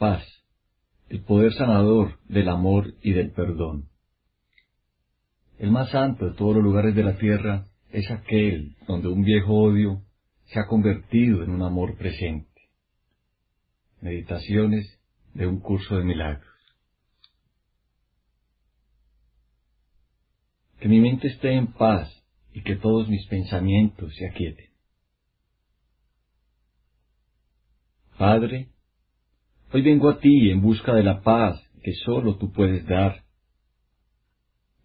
paz, el poder sanador del amor y del perdón. El más santo de todos los lugares de la tierra es aquel donde un viejo odio se ha convertido en un amor presente. Meditaciones de un curso de milagros. Que mi mente esté en paz y que todos mis pensamientos se aquieten. Padre, hoy vengo a ti en busca de la paz que sólo tú puedes dar.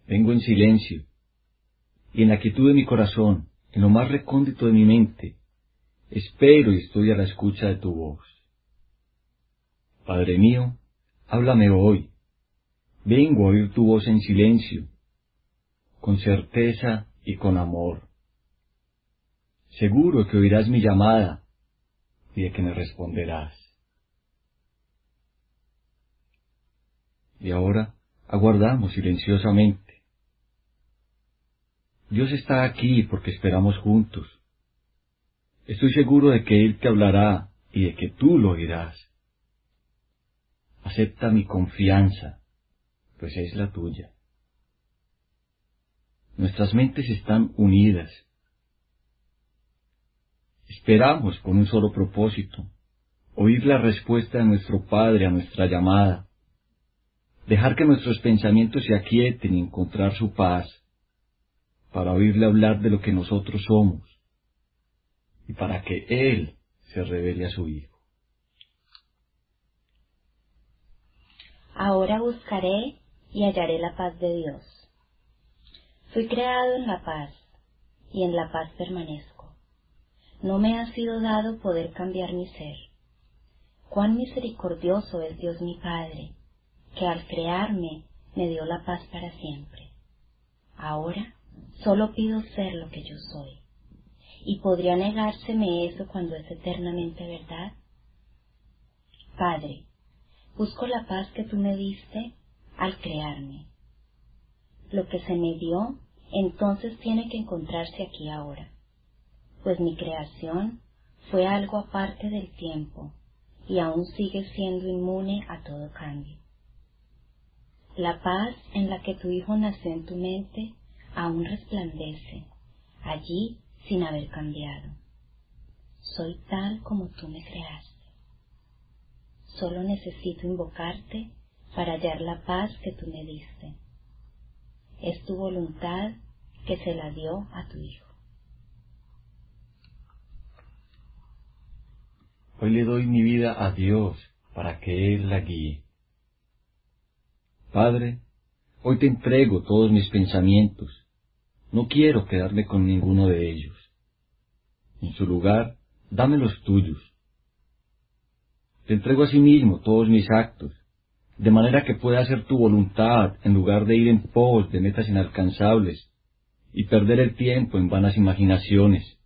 Vengo en silencio y en la quietud de mi corazón, en lo más recóndito de mi mente, espero y estoy a la escucha de tu voz. Padre mío, háblame hoy. Vengo a oír tu voz en silencio, con certeza y con amor. Seguro que oirás mi llamada y de que me responderás. Y ahora aguardamos silenciosamente. Dios está aquí porque esperamos juntos. Estoy seguro de que Él te hablará y de que tú lo oirás. Acepta mi confianza, pues es la tuya. Nuestras mentes están unidas. Esperamos con un solo propósito, oír la respuesta de nuestro Padre a nuestra llamada, dejar que nuestros pensamientos se aquieten y encontrar su paz, para oírle hablar de lo que nosotros somos y para que Él se revele a su Hijo. Ahora buscaré y hallaré la paz de Dios. Fui creado en la paz y en la paz permanezco. No me ha sido dado poder cambiar mi ser. Cuán misericordioso es Dios mi Padre, que al crearme me dio la paz para siempre. Ahora solo pido ser lo que yo soy. ¿Y podría negárseme eso cuando es eternamente verdad? Padre, Busco la paz que tú me diste al crearme. Lo que se me dio entonces tiene que encontrarse aquí ahora, pues mi creación fue algo aparte del tiempo y aún sigue siendo inmune a todo cambio. La paz en la que tu Hijo nació en tu mente aún resplandece, allí sin haber cambiado. Soy tal como tú me creaste. Solo necesito invocarte para hallar la paz que tú me diste. Es tu voluntad que se la dio a tu Hijo. Hoy le doy mi vida a Dios para que Él la guíe. Padre, hoy te entrego todos mis pensamientos. No quiero quedarme con ninguno de ellos. En su lugar, dame los tuyos te entrego a sí mismo todos mis actos, de manera que pueda hacer tu voluntad en lugar de ir en pos de metas inalcanzables y perder el tiempo en vanas imaginaciones.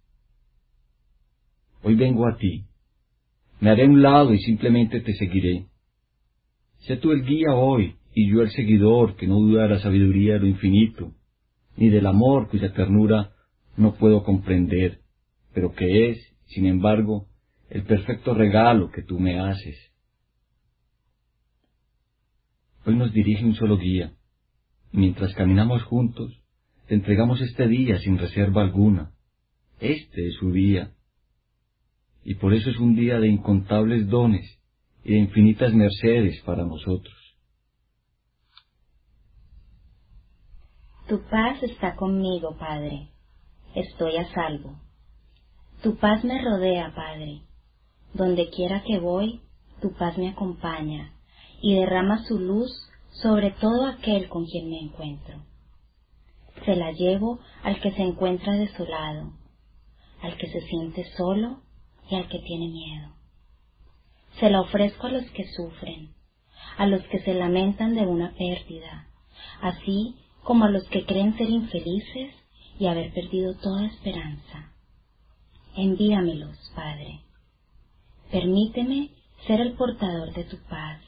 Hoy vengo a ti. Me haré a un lado y simplemente te seguiré. Sé tú el guía hoy y yo el seguidor que no duda de la sabiduría de lo infinito, ni del amor cuya ternura no puedo comprender, pero que es, sin embargo, el perfecto regalo que tú me haces. Hoy nos dirige un solo guía, mientras caminamos juntos, te entregamos este día sin reserva alguna. Este es su día, y por eso es un día de incontables dones y de infinitas mercedes para nosotros. Tu paz está conmigo, Padre. Estoy a salvo. Tu paz me rodea, Padre. Donde quiera que voy, tu paz me acompaña y derrama su luz sobre todo aquel con quien me encuentro. Se la llevo al que se encuentra desolado, al que se siente solo y al que tiene miedo. Se la ofrezco a los que sufren, a los que se lamentan de una pérdida, así como a los que creen ser infelices y haber perdido toda esperanza. Envíamelos, Padre Permíteme ser el portador de tu paz,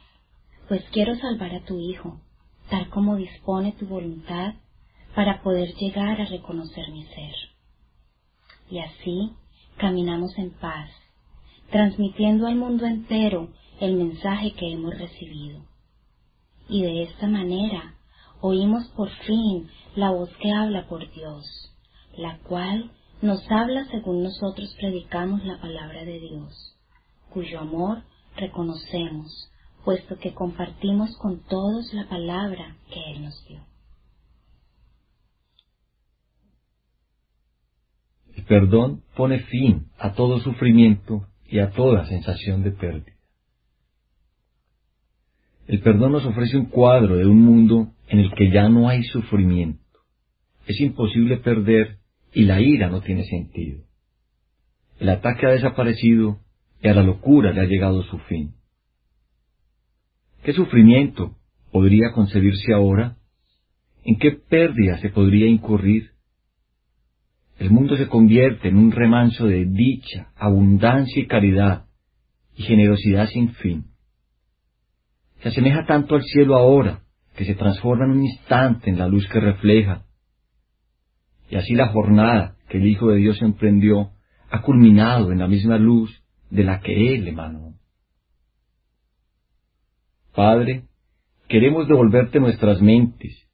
pues quiero salvar a tu Hijo, tal como dispone tu voluntad para poder llegar a reconocer mi ser. Y así caminamos en paz, transmitiendo al mundo entero el mensaje que hemos recibido. Y de esta manera oímos por fin la voz que habla por Dios, la cual nos habla según nosotros predicamos la palabra de Dios, cuyo amor reconocemos, puesto que compartimos con todos la palabra que Él nos dio. El perdón pone fin a todo sufrimiento y a toda sensación de pérdida. El perdón nos ofrece un cuadro de un mundo en el que ya no hay sufrimiento. Es imposible perder y la ira no tiene sentido. El ataque ha desaparecido y a la locura le ha llegado su fin. ¿Qué sufrimiento podría concebirse ahora? ¿En qué pérdida se podría incurrir? El mundo se convierte en un remanso de dicha, abundancia y caridad, y generosidad sin fin. Se asemeja tanto al cielo ahora, que se transforma en un instante en la luz que refleja, y así la jornada que el Hijo de Dios emprendió ha culminado en la misma luz de la que Él emanó. Padre, queremos devolverte nuestras mentes.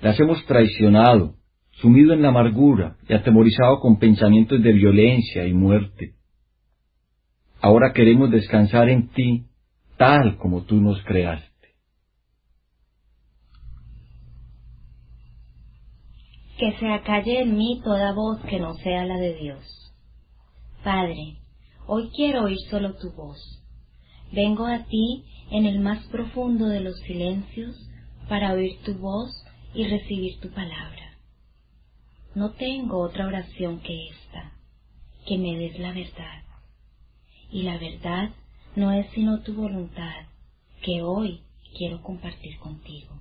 Las hemos traicionado, sumido en la amargura y atemorizado con pensamientos de violencia y muerte. Ahora queremos descansar en ti tal como tú nos creaste. Que se acalle en mí toda voz que no sea la de Dios. Padre, hoy quiero oír solo tu voz. Vengo a ti en el más profundo de los silencios para oír tu voz y recibir tu palabra. No tengo otra oración que esta, que me des la verdad. Y la verdad no es sino tu voluntad, que hoy quiero compartir contigo.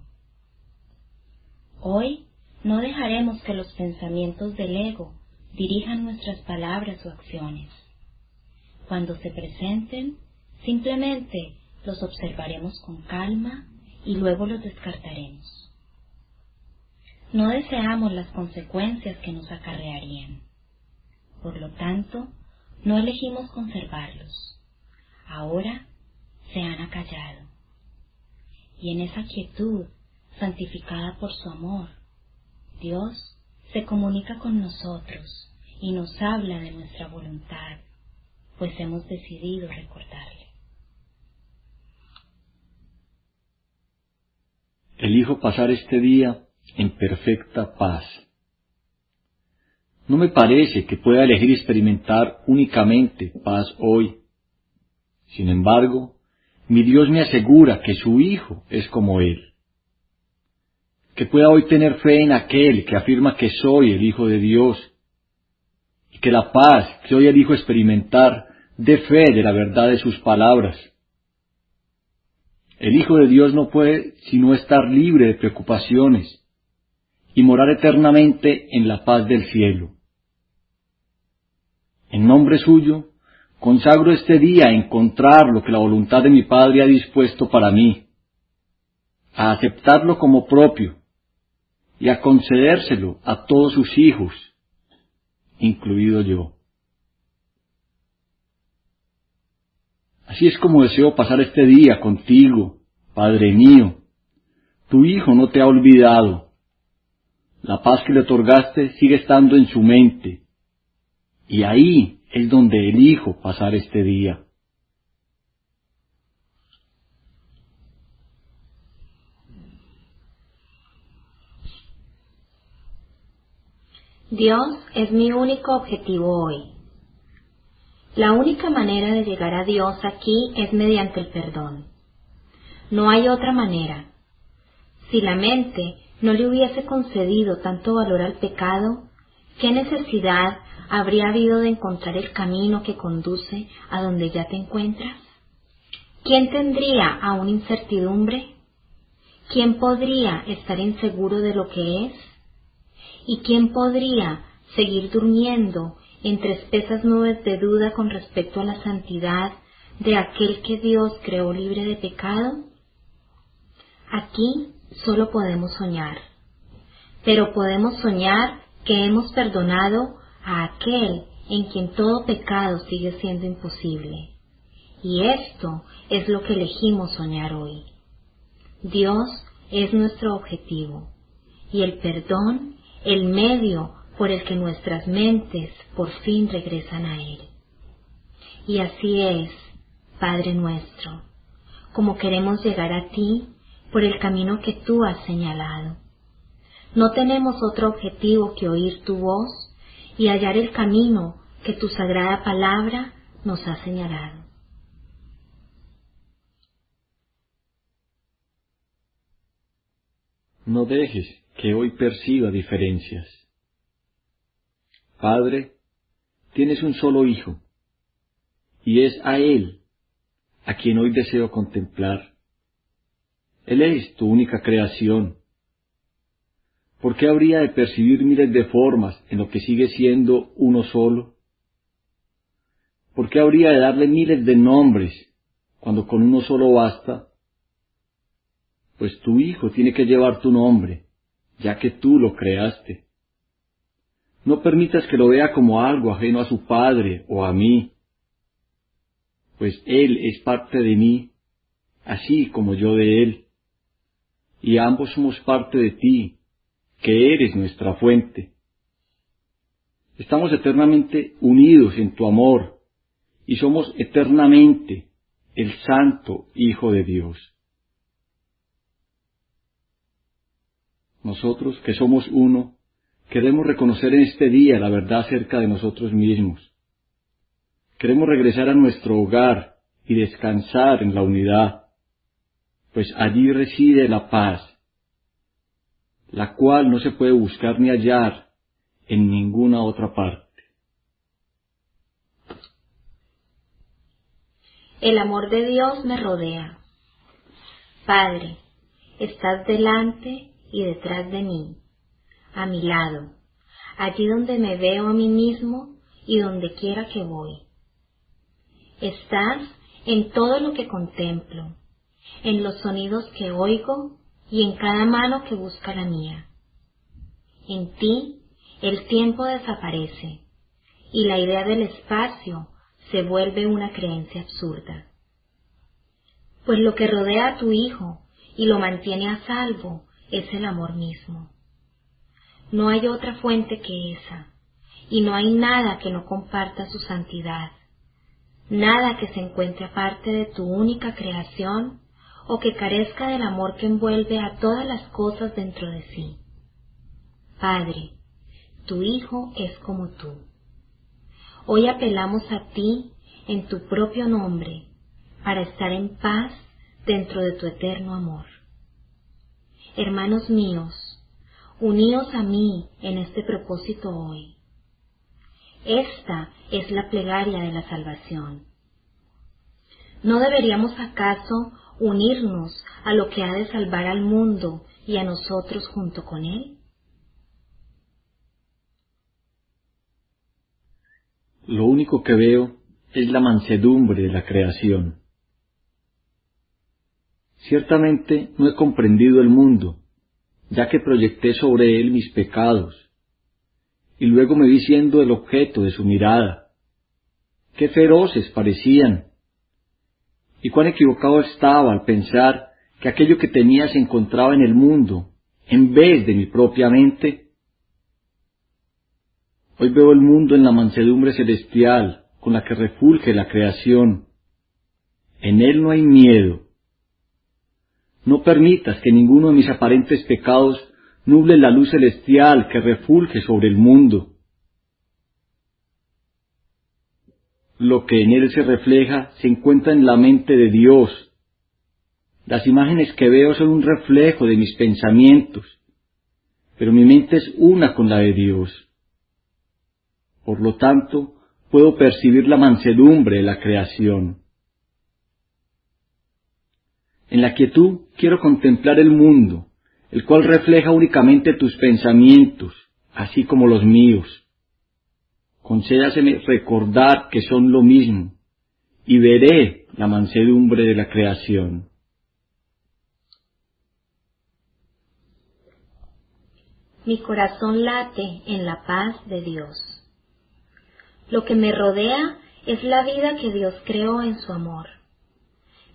Hoy no dejaremos que los pensamientos del ego dirijan nuestras palabras o acciones. Cuando se presenten, simplemente los observaremos con calma y luego los descartaremos. No deseamos las consecuencias que nos acarrearían. Por lo tanto, no elegimos conservarlos. Ahora se han acallado. Y en esa quietud, santificada por su amor, Dios se comunica con nosotros y nos habla de nuestra voluntad, pues hemos decidido recordarle. Elijo pasar este día en perfecta paz. No me parece que pueda elegir experimentar únicamente paz hoy. Sin embargo, mi Dios me asegura que su Hijo es como Él que pueda hoy tener fe en aquel que afirma que soy el Hijo de Dios, y que la paz que hoy elijo experimentar dé fe de la verdad de sus palabras. El Hijo de Dios no puede sino estar libre de preocupaciones y morar eternamente en la paz del cielo. En nombre suyo, consagro este día a encontrar lo que la voluntad de mi Padre ha dispuesto para mí, a aceptarlo como propio, y a concedérselo a todos sus hijos, incluido yo. Así es como deseo pasar este día contigo, Padre mío. Tu Hijo no te ha olvidado. La paz que le otorgaste sigue estando en su mente. Y ahí es donde elijo pasar este día. Dios es mi único objetivo hoy. La única manera de llegar a Dios aquí es mediante el perdón. No hay otra manera. Si la mente no le hubiese concedido tanto valor al pecado, ¿qué necesidad habría habido de encontrar el camino que conduce a donde ya te encuentras? ¿Quién tendría aún incertidumbre? ¿Quién podría estar inseguro de lo que es? ¿Y quién podría seguir durmiendo entre espesas nubes de duda con respecto a la santidad de aquel que Dios creó libre de pecado? Aquí solo podemos soñar, pero podemos soñar que hemos perdonado a aquel en quien todo pecado sigue siendo imposible, Y esto es lo que elegimos soñar hoy. Dios es nuestro objetivo y el perdón el medio por el que nuestras mentes por fin regresan a Él. Y así es, Padre nuestro, como queremos llegar a ti por el camino que tú has señalado. No tenemos otro objetivo que oír tu voz y hallar el camino que tu sagrada palabra nos ha señalado. No dejes que hoy perciba diferencias. Padre, tienes un solo hijo, y es a Él a quien hoy deseo contemplar. Él es tu única creación. ¿Por qué habría de percibir miles de formas en lo que sigue siendo uno solo? ¿Por qué habría de darle miles de nombres cuando con uno solo basta? Pues tu hijo tiene que llevar tu nombre, ya que tú lo creaste. No permitas que lo vea como algo ajeno a su padre o a mí, pues él es parte de mí, así como yo de él, y ambos somos parte de ti, que eres nuestra fuente. Estamos eternamente unidos en tu amor, y somos eternamente el Santo Hijo de Dios. Nosotros, que somos uno, queremos reconocer en este día la verdad acerca de nosotros mismos. Queremos regresar a nuestro hogar y descansar en la unidad, pues allí reside la paz, la cual no se puede buscar ni hallar en ninguna otra parte. El amor de Dios me rodea. Padre, estás delante y detrás de mí, a mi lado, allí donde me veo a mí mismo y donde quiera que voy. Estás en todo lo que contemplo, en los sonidos que oigo y en cada mano que busca la mía. En ti el tiempo desaparece y la idea del espacio se vuelve una creencia absurda. Pues lo que rodea a tu hijo y lo mantiene a salvo es el amor mismo. No hay otra fuente que esa, y no hay nada que no comparta su santidad, nada que se encuentre aparte de tu única creación o que carezca del amor que envuelve a todas las cosas dentro de sí. Padre, tu Hijo es como tú. Hoy apelamos a ti en tu propio nombre para estar en paz dentro de tu eterno amor. Hermanos míos, uníos a mí en este propósito hoy. Esta es la plegaria de la salvación. ¿No deberíamos acaso unirnos a lo que ha de salvar al mundo y a nosotros junto con él? Lo único que veo es la mansedumbre de la creación. Ciertamente no he comprendido el mundo, ya que proyecté sobre él mis pecados, y luego me vi siendo el objeto de su mirada. Qué feroces parecían, y cuán equivocado estaba al pensar que aquello que tenía se encontraba en el mundo, en vez de mi propia mente. Hoy veo el mundo en la mansedumbre celestial con la que refulge la creación. En él no hay miedo, no permitas que ninguno de mis aparentes pecados nuble la luz celestial que refulge sobre el mundo. Lo que en él se refleja se encuentra en la mente de Dios. Las imágenes que veo son un reflejo de mis pensamientos, pero mi mente es una con la de Dios. Por lo tanto, puedo percibir la mansedumbre de la creación. En la quietud quiero contemplar el mundo, el cual refleja únicamente tus pensamientos, así como los míos. Concédaseme recordar que son lo mismo, y veré la mansedumbre de la creación. Mi corazón late en la paz de Dios. Lo que me rodea es la vida que Dios creó en su amor.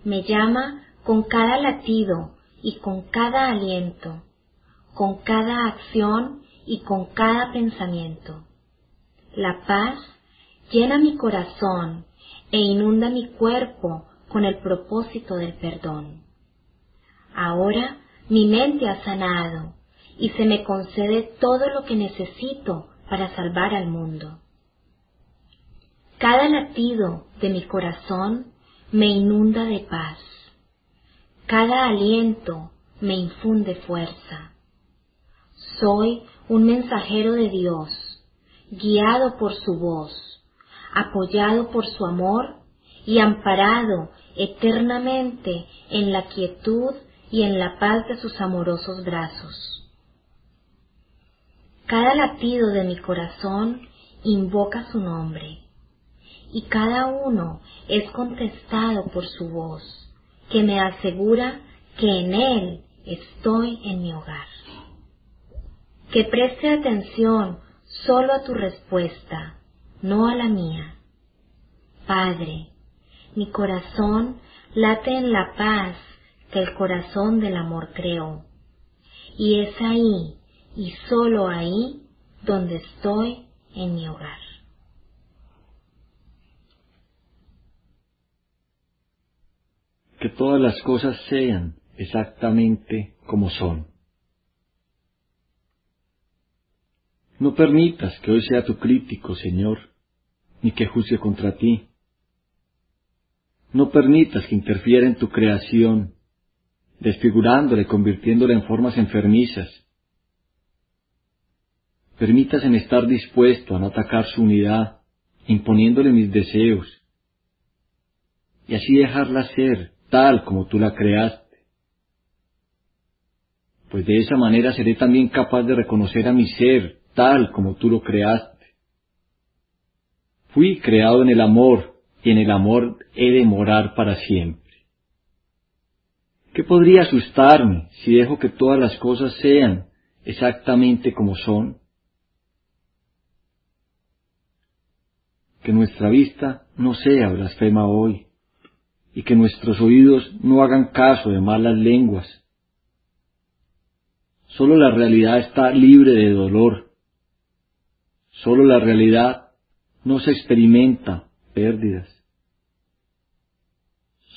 Me llama con cada latido y con cada aliento, con cada acción y con cada pensamiento. La paz llena mi corazón e inunda mi cuerpo con el propósito del perdón. Ahora mi mente ha sanado y se me concede todo lo que necesito para salvar al mundo. Cada latido de mi corazón me inunda de paz. Cada aliento me infunde fuerza. Soy un mensajero de Dios, guiado por su voz, apoyado por su amor y amparado eternamente en la quietud y en la paz de sus amorosos brazos. Cada latido de mi corazón invoca su nombre, y cada uno es contestado por su voz, que me asegura que en él estoy en mi hogar. Que preste atención solo a tu respuesta, no a la mía. Padre, mi corazón late en la paz que el corazón del amor creó. Y es ahí, y solo ahí, donde estoy en mi hogar. Que todas las cosas sean exactamente como son. No permitas que hoy sea tu crítico, Señor, ni que juzgue contra ti. No permitas que interfiera en tu creación, desfigurándole, convirtiéndole en formas enfermizas. Permítaseme estar dispuesto a no atacar su unidad, imponiéndole mis deseos, y así dejarla ser tal como tú la creaste. Pues de esa manera seré también capaz de reconocer a mi ser tal como tú lo creaste. Fui creado en el amor, y en el amor he de morar para siempre. ¿Qué podría asustarme si dejo que todas las cosas sean exactamente como son? Que nuestra vista no sea blasfema hoy y que nuestros oídos no hagan caso de malas lenguas. Solo la realidad está libre de dolor. Solo la realidad no se experimenta pérdidas.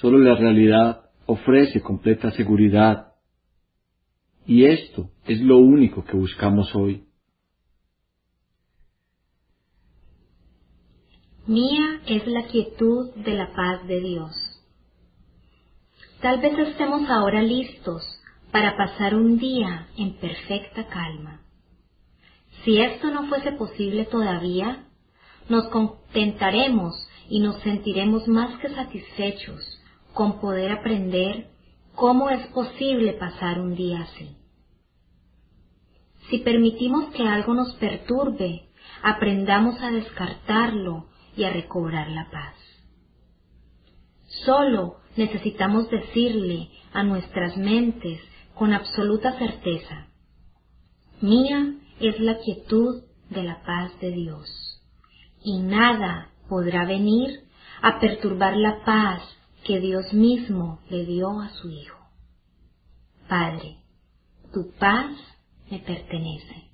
Solo la realidad ofrece completa seguridad. Y esto es lo único que buscamos hoy. Mía es la quietud de la paz de Dios. Tal vez estemos ahora listos para pasar un día en perfecta calma. Si esto no fuese posible todavía, nos contentaremos y nos sentiremos más que satisfechos con poder aprender cómo es posible pasar un día así. Si permitimos que algo nos perturbe, aprendamos a descartarlo y a recobrar la paz. Solo necesitamos decirle a nuestras mentes con absoluta certeza, mía es la quietud de la paz de Dios, y nada podrá venir a perturbar la paz que Dios mismo le dio a su Hijo. Padre, tu paz me pertenece.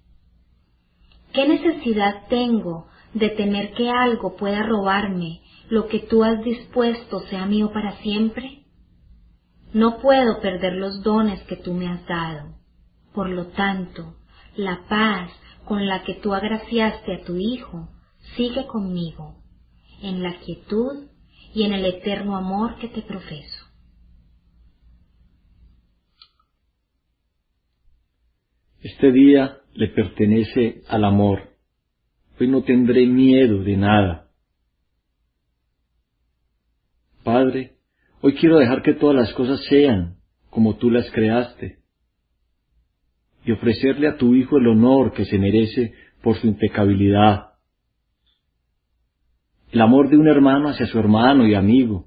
¿Qué necesidad tengo de temer que algo pueda robarme lo que tú has dispuesto sea mío para siempre? No puedo perder los dones que tú me has dado. Por lo tanto, la paz con la que tú agraciaste a tu Hijo sigue conmigo, en la quietud y en el eterno amor que te profeso. Este día le pertenece al amor, pues no tendré miedo de nada. Padre, hoy quiero dejar que todas las cosas sean como tú las creaste y ofrecerle a tu Hijo el honor que se merece por su impecabilidad el amor de un hermano hacia su hermano y amigo.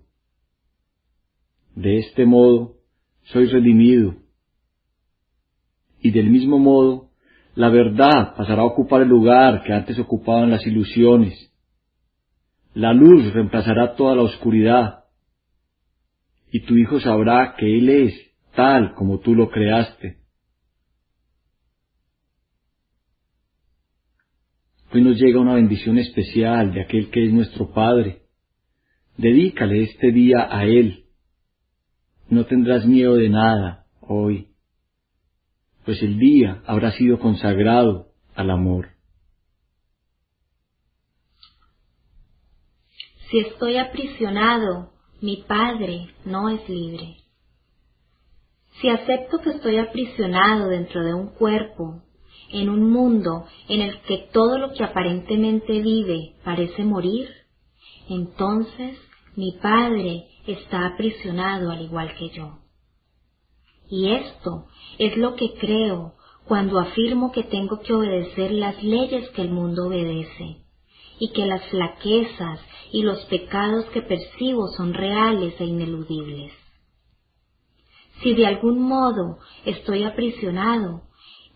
De este modo soy redimido. Y del mismo modo, la verdad pasará a ocupar el lugar que antes ocupaban las ilusiones. La luz reemplazará toda la oscuridad, y tu Hijo sabrá que Él es tal como tú lo creaste. Hoy nos llega una bendición especial de aquel que es nuestro Padre. Dedícale este día a Él. No tendrás miedo de nada hoy, pues el día habrá sido consagrado al amor. Si estoy aprisionado, mi Padre no es libre. Si acepto que estoy aprisionado dentro de un cuerpo, en un mundo en el que todo lo que aparentemente vive parece morir, entonces mi Padre está aprisionado al igual que yo. Y esto es lo que creo cuando afirmo que tengo que obedecer las leyes que el mundo obedece, y que las flaquezas y los pecados que percibo son reales e ineludibles. Si de algún modo estoy aprisionado,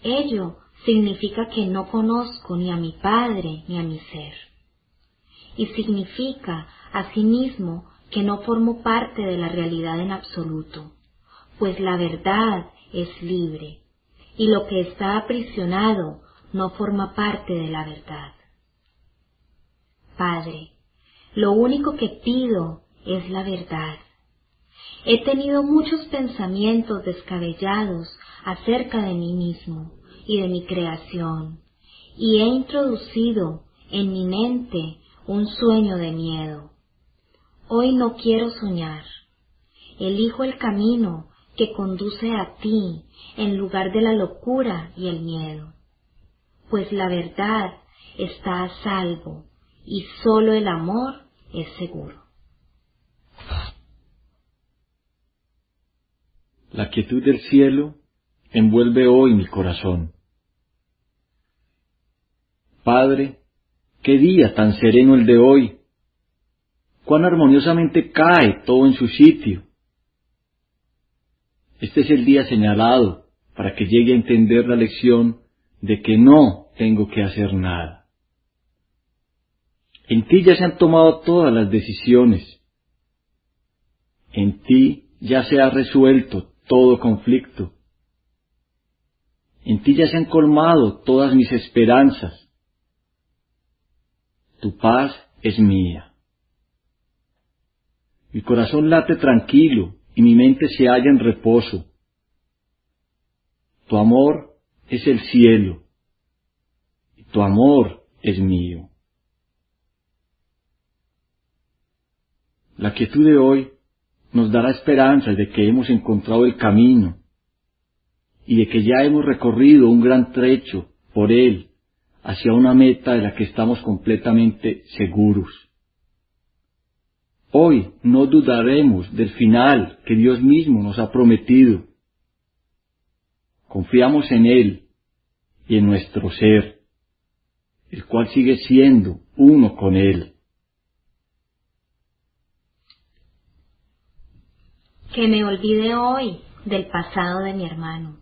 ello significa que no conozco ni a mi Padre ni a mi ser. Y significa, asimismo, que no formo parte de la realidad en absoluto, pues la verdad es libre, y lo que está aprisionado no forma parte de la verdad. Padre, lo único que pido es la verdad. He tenido muchos pensamientos descabellados acerca de mí mismo y de mi creación, y he introducido en mi mente un sueño de miedo. Hoy no quiero soñar. Elijo el camino que conduce a ti en lugar de la locura y el miedo, pues la verdad está a salvo y sólo el amor es seguro. La quietud del cielo envuelve hoy mi corazón. Padre, qué día tan sereno el de hoy. Cuán armoniosamente cae todo en su sitio. Este es el día señalado para que llegue a entender la lección de que no tengo que hacer nada. En ti ya se han tomado todas las decisiones. En ti ya se ha resuelto todo conflicto. En ti ya se han colmado todas mis esperanzas tu paz es mía. Mi corazón late tranquilo y mi mente se halla en reposo. Tu amor es el cielo tu amor es mío. La quietud de hoy nos dará esperanza de que hemos encontrado el camino y de que ya hemos recorrido un gran trecho por él hacia una meta de la que estamos completamente seguros. Hoy no dudaremos del final que Dios mismo nos ha prometido. Confiamos en Él y en nuestro ser, el cual sigue siendo uno con Él. Que me olvide hoy del pasado de mi hermano.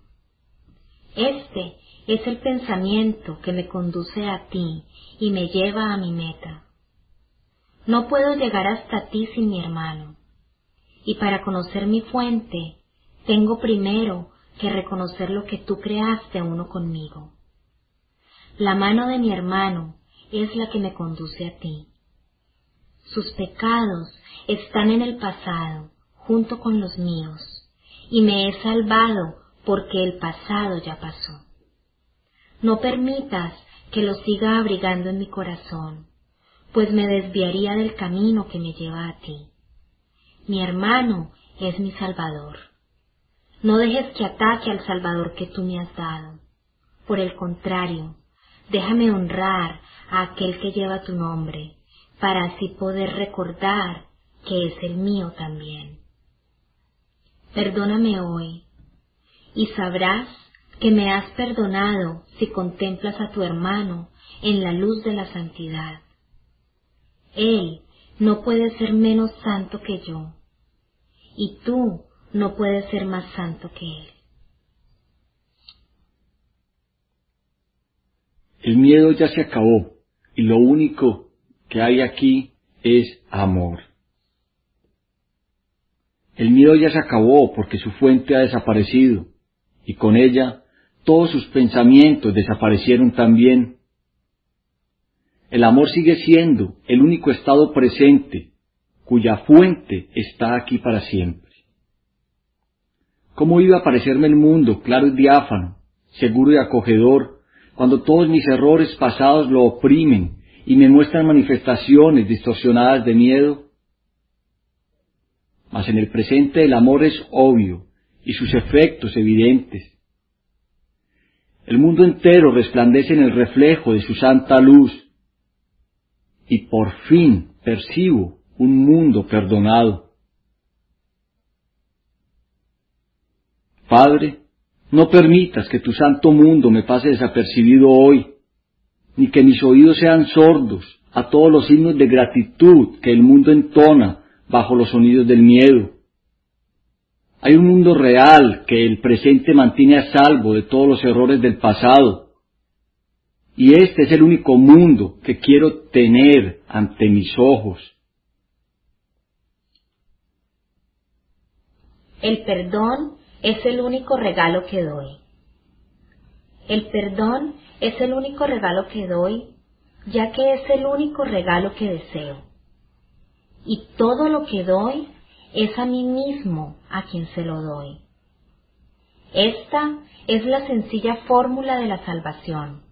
Este es el pensamiento que me conduce a ti y me lleva a mi meta. No puedo llegar hasta ti sin mi hermano, y para conocer mi fuente, tengo primero que reconocer lo que tú creaste uno conmigo. La mano de mi hermano es la que me conduce a ti. Sus pecados están en el pasado, junto con los míos, y me he salvado porque el pasado ya pasó. No permitas que lo siga abrigando en mi corazón, pues me desviaría del camino que me lleva a ti. Mi hermano es mi Salvador. No dejes que ataque al Salvador que tú me has dado. Por el contrario, déjame honrar a aquel que lleva tu nombre, para así poder recordar que es el mío también. Perdóname hoy, y sabrás que me has perdonado si contemplas a tu hermano en la luz de la santidad. Él no puede ser menos santo que yo, y tú no puedes ser más santo que Él. El miedo ya se acabó, y lo único que hay aquí es amor. El miedo ya se acabó porque su fuente ha desaparecido, y con ella todos sus pensamientos desaparecieron también. El amor sigue siendo el único estado presente, cuya fuente está aquí para siempre. ¿Cómo iba a parecerme el mundo claro y diáfano, seguro y acogedor, cuando todos mis errores pasados lo oprimen y me muestran manifestaciones distorsionadas de miedo? Mas en el presente el amor es obvio y sus efectos evidentes. El mundo entero resplandece en el reflejo de su santa luz y por fin percibo un mundo perdonado. Padre, no permitas que tu santo mundo me pase desapercibido hoy, ni que mis oídos sean sordos a todos los signos de gratitud que el mundo entona bajo los sonidos del miedo. Hay un mundo real que el presente mantiene a salvo de todos los errores del pasado. Y este es el único mundo que quiero tener ante mis ojos. El perdón es el único regalo que doy. El perdón es el único regalo que doy, ya que es el único regalo que deseo. Y todo lo que doy es a mí mismo a quien se lo doy. Esta es la sencilla fórmula de la salvación.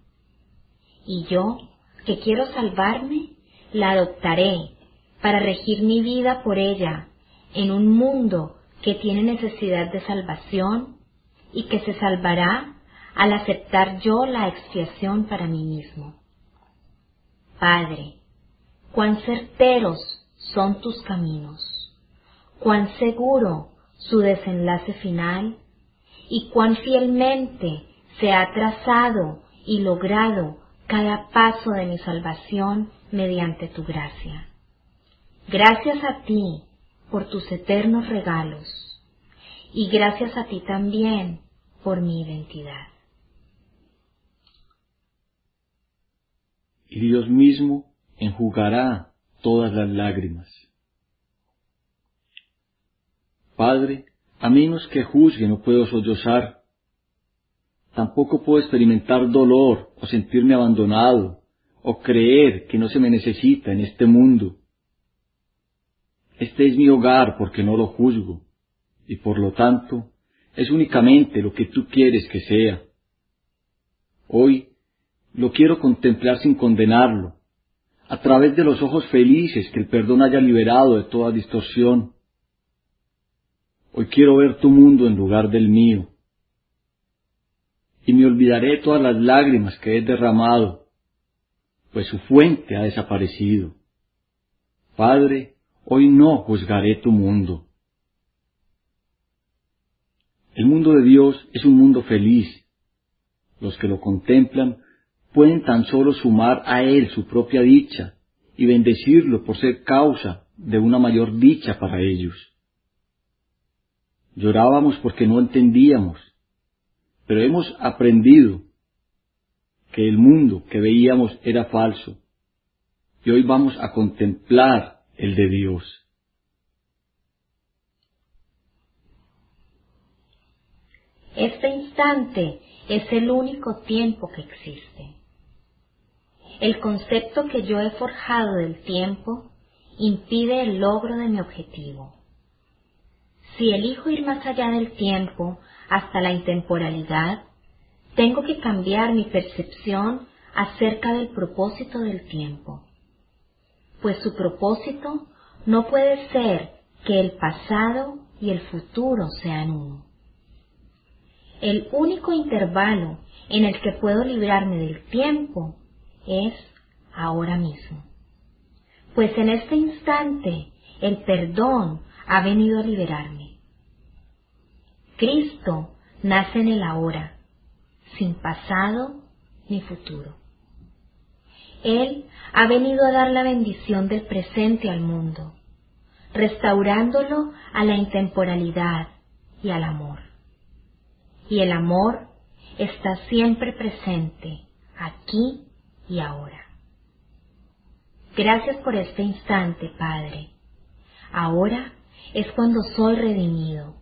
Y yo, que quiero salvarme, la adoptaré para regir mi vida por ella en un mundo que tiene necesidad de salvación y que se salvará al aceptar yo la expiación para mí mismo. Padre, cuán certeros son tus caminos, cuán seguro su desenlace final y cuán fielmente se ha trazado y logrado cada paso de mi salvación mediante tu gracia. Gracias a ti, por tus eternos regalos y gracias a ti también por mi identidad. Y Dios mismo enjugará todas las lágrimas. Padre, a menos que juzgue no puedo sollozar, tampoco puedo experimentar dolor o sentirme abandonado o creer que no se me necesita en este mundo. Este es mi hogar porque no lo juzgo, y por lo tanto es únicamente lo que tú quieres que sea. Hoy lo quiero contemplar sin condenarlo, a través de los ojos felices que el perdón haya liberado de toda distorsión. Hoy quiero ver tu mundo en lugar del mío, y me olvidaré todas las lágrimas que he derramado, pues su fuente ha desaparecido. Padre, Hoy no juzgaré tu mundo. El mundo de Dios es un mundo feliz. Los que lo contemplan pueden tan solo sumar a Él su propia dicha y bendecirlo por ser causa de una mayor dicha para ellos. Llorábamos porque no entendíamos, pero hemos aprendido que el mundo que veíamos era falso y hoy vamos a contemplar el de Dios. Este instante es el único tiempo que existe. El concepto que yo he forjado del tiempo impide el logro de mi objetivo. Si elijo ir más allá del tiempo hasta la intemporalidad, tengo que cambiar mi percepción acerca del propósito del tiempo pues su propósito no puede ser que el pasado y el futuro sean uno. El único intervalo en el que puedo librarme del tiempo es ahora mismo. Pues en este instante el perdón ha venido a liberarme. Cristo nace en el ahora, sin pasado ni futuro. Él ha venido a dar la bendición del presente al mundo, restaurándolo a la intemporalidad y al amor. Y el amor está siempre presente, aquí y ahora. Gracias por este instante, Padre. Ahora es cuando soy redimido.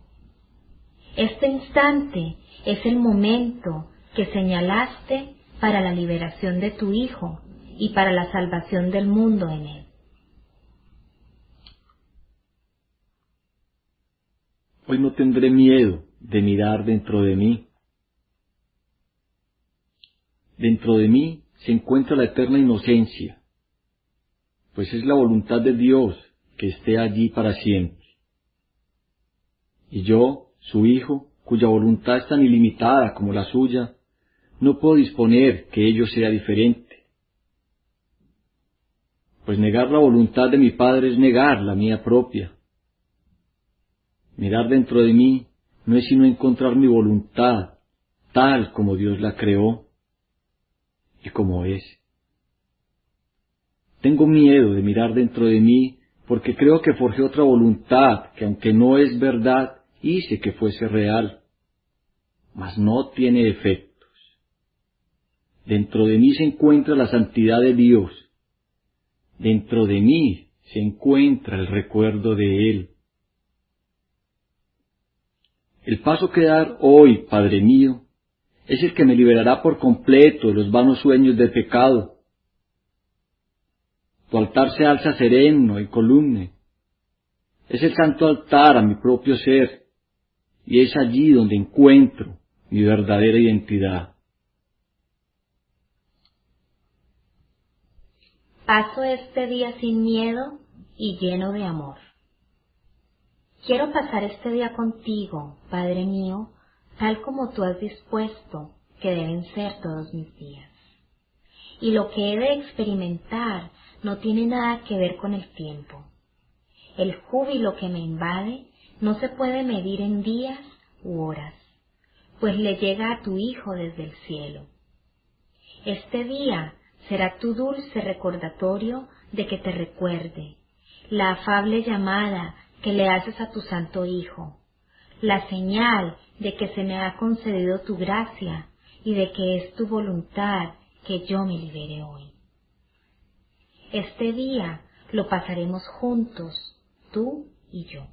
Este instante es el momento que señalaste para la liberación de tu Hijo y para la salvación del mundo en él. Hoy no tendré miedo de mirar dentro de mí. Dentro de mí se encuentra la eterna inocencia, pues es la voluntad de Dios que esté allí para siempre. Y yo, su Hijo, cuya voluntad es tan ilimitada como la suya, no puedo disponer que ello sea diferente. Pues negar la voluntad de mi Padre es negar la mía propia. Mirar dentro de mí no es sino encontrar mi voluntad tal como Dios la creó y como es. Tengo miedo de mirar dentro de mí porque creo que forjé otra voluntad que aunque no es verdad, hice que fuese real, mas no tiene efectos. Dentro de mí se encuentra la santidad de Dios. Dentro de mí se encuentra el recuerdo de Él. El paso que dar hoy, Padre mío, es que me liberará por completo de los vanos sueños del pecado. Tu altar se alza sereno y columne. Es el santo altar a mi propio ser, y es allí donde encuentro mi verdadera identidad. Paso este día sin miedo y lleno de amor. Quiero pasar este día contigo, Padre mío, tal como tú has dispuesto que deben ser todos mis días. Y lo que he de experimentar no tiene nada que ver con el tiempo. El júbilo que me invade no se puede medir en días u horas, pues le llega a tu Hijo desde el cielo. Este día será tu dulce recordatorio de que te recuerde, la afable llamada que le haces a tu Santo Hijo, la señal de que se me ha concedido tu gracia y de que es tu voluntad que yo me libere hoy. Este día lo pasaremos juntos, tú y yo.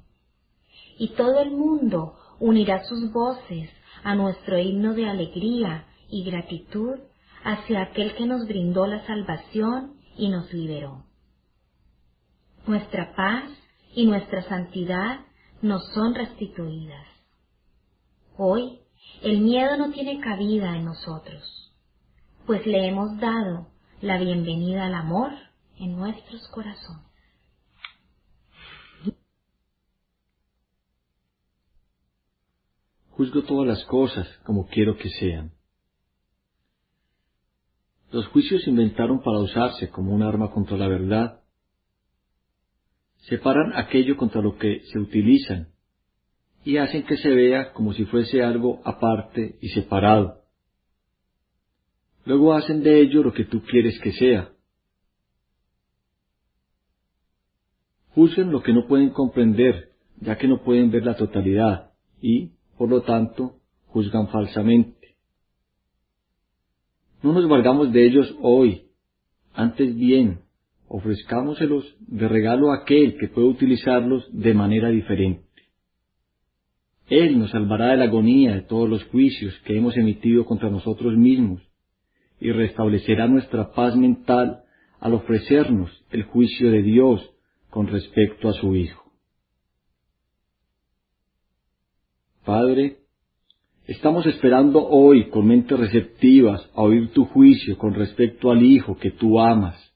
Y todo el mundo unirá sus voces a nuestro himno de alegría y gratitud hacia aquel que nos brindó la salvación y nos liberó. Nuestra paz y nuestra santidad nos son restituidas. Hoy el miedo no tiene cabida en nosotros, pues le hemos dado la bienvenida al amor en nuestros corazones. Juzgo todas las cosas como quiero que sean. Los juicios se inventaron para usarse como un arma contra la verdad separan aquello contra lo que se utilizan y hacen que se vea como si fuese algo aparte y separado. Luego hacen de ello lo que tú quieres que sea. Juzgan lo que no pueden comprender, ya que no pueden ver la totalidad, y, por lo tanto, juzgan falsamente. No nos valgamos de ellos hoy, antes bien, ofrezcámoselos de regalo a aquel que puede utilizarlos de manera diferente. Él nos salvará de la agonía de todos los juicios que hemos emitido contra nosotros mismos y restablecerá nuestra paz mental al ofrecernos el juicio de Dios con respecto a su Hijo. Padre, estamos esperando hoy con mentes receptivas a oír tu juicio con respecto al Hijo que tú amas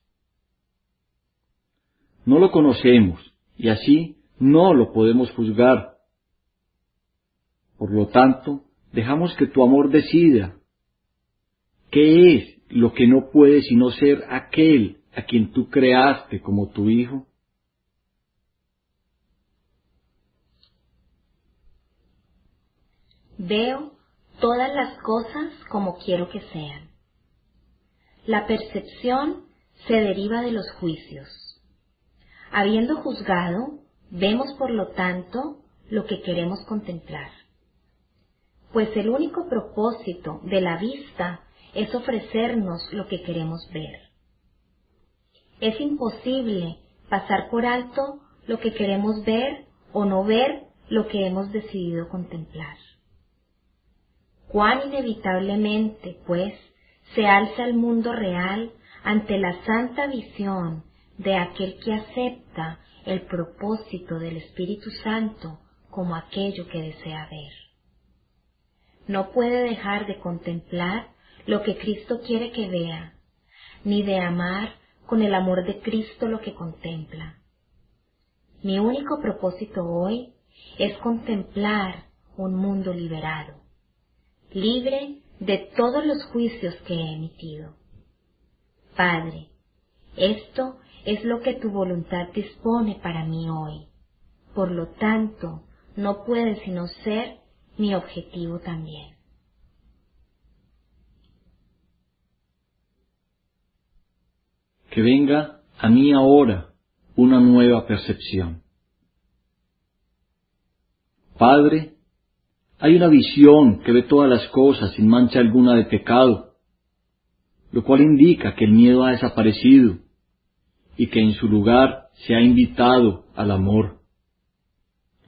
no lo conocemos y así no lo podemos juzgar. Por lo tanto, dejamos que tu amor decida qué es lo que no puede sino ser aquel a quien tú creaste como tu hijo. Veo todas las cosas como quiero que sean. La percepción se deriva de los juicios. Habiendo juzgado, vemos por lo tanto lo que queremos contemplar. Pues el único propósito de la vista es ofrecernos lo que queremos ver. Es imposible pasar por alto lo que queremos ver o no ver lo que hemos decidido contemplar. Cuán inevitablemente, pues, se alza el mundo real ante la santa visión de aquel que acepta el propósito del Espíritu Santo como aquello que desea ver. No puede dejar de contemplar lo que Cristo quiere que vea, ni de amar con el amor de Cristo lo que contempla. Mi único propósito hoy es contemplar un mundo liberado, libre de todos los juicios que he emitido. Padre, esto es lo que tu voluntad dispone para mí hoy. Por lo tanto, no puede sino ser mi objetivo también. Que venga a mí ahora una nueva percepción. Padre, hay una visión que ve todas las cosas sin mancha alguna de pecado, lo cual indica que el miedo ha desaparecido y que en su lugar se ha invitado al amor.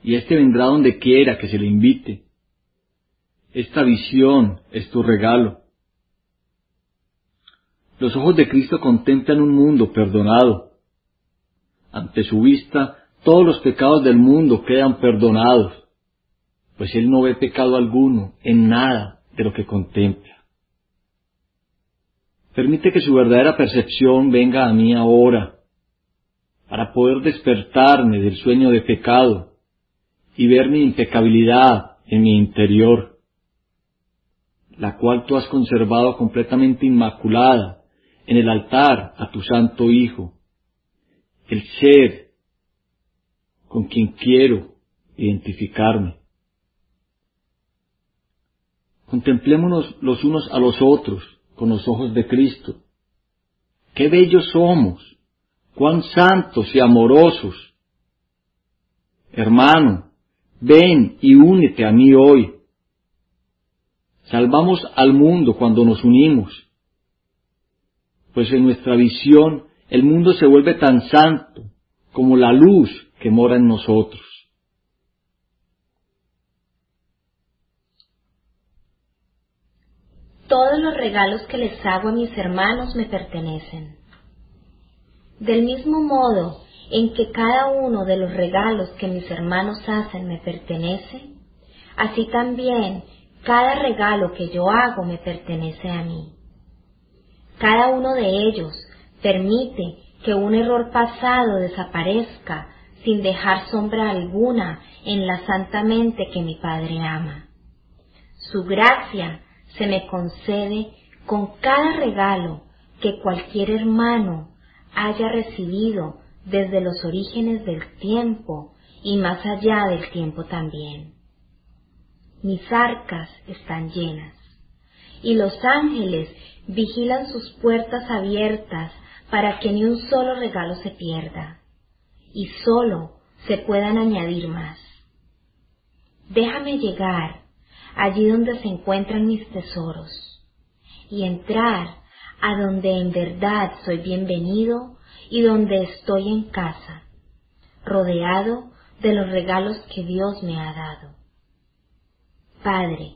Y éste vendrá donde quiera que se le invite. Esta visión es tu regalo. Los ojos de Cristo contemplan un mundo perdonado. Ante su vista, todos los pecados del mundo quedan perdonados, pues Él no ve pecado alguno en nada de lo que contempla. Permite que su verdadera percepción venga a mí ahora, para poder despertarme del sueño de pecado y ver mi impecabilidad en mi interior, la cual tú has conservado completamente inmaculada en el altar a tu Santo Hijo, el ser con quien quiero identificarme. Contemplémonos los unos a los otros con los ojos de Cristo. Qué bellos somos cuán santos y amorosos. Hermano, ven y únete a mí hoy. Salvamos al mundo cuando nos unimos, pues en nuestra visión el mundo se vuelve tan santo como la luz que mora en nosotros. Todos los regalos que les hago a mis hermanos me pertenecen. Del mismo modo en que cada uno de los regalos que mis hermanos hacen me pertenece, así también cada regalo que yo hago me pertenece a mí. Cada uno de ellos permite que un error pasado desaparezca sin dejar sombra alguna en la santa mente que mi Padre ama. Su gracia se me concede con cada regalo que cualquier hermano haya recibido desde los orígenes del tiempo y más allá del tiempo también. Mis arcas están llenas y los ángeles vigilan sus puertas abiertas para que ni un solo regalo se pierda y solo se puedan añadir más. Déjame llegar allí donde se encuentran mis tesoros y entrar a donde en verdad soy bienvenido y donde estoy en casa, rodeado de los regalos que Dios me ha dado. Padre,